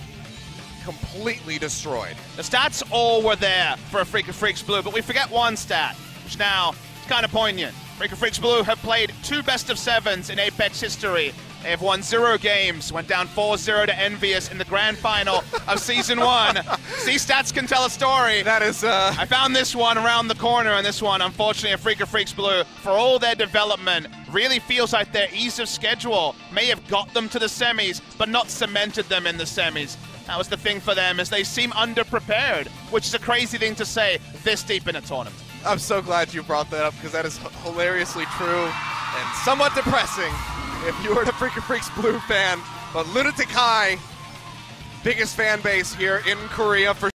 [SPEAKER 2] completely destroyed.
[SPEAKER 3] The stats all were there for Afreeca Freecs Blue, but we forget one stat, which now is kind of poignant. Afreeca Freecs Blue have played two best of sevens in Apex history. They have won zero games, went down 4-0 to EnVyUs in the grand final of season one. *laughs* See, stats can tell a story.
[SPEAKER 2] That is, uh...
[SPEAKER 3] I found this one around the corner, and this one, unfortunately, Afreeca Freecs Blue, for all their development, really feels like their ease of schedule may have got them to the semis, but not cemented them in the semis. That was the thing for them, as they seem underprepared, which is a crazy thing to say this deep in a tournament.
[SPEAKER 2] I'm so glad you brought that up because that is hilariously true and somewhat depressing if you were Afreeca Freecs Blue fan. But Lunatic-Hai, biggest fan base here in Korea for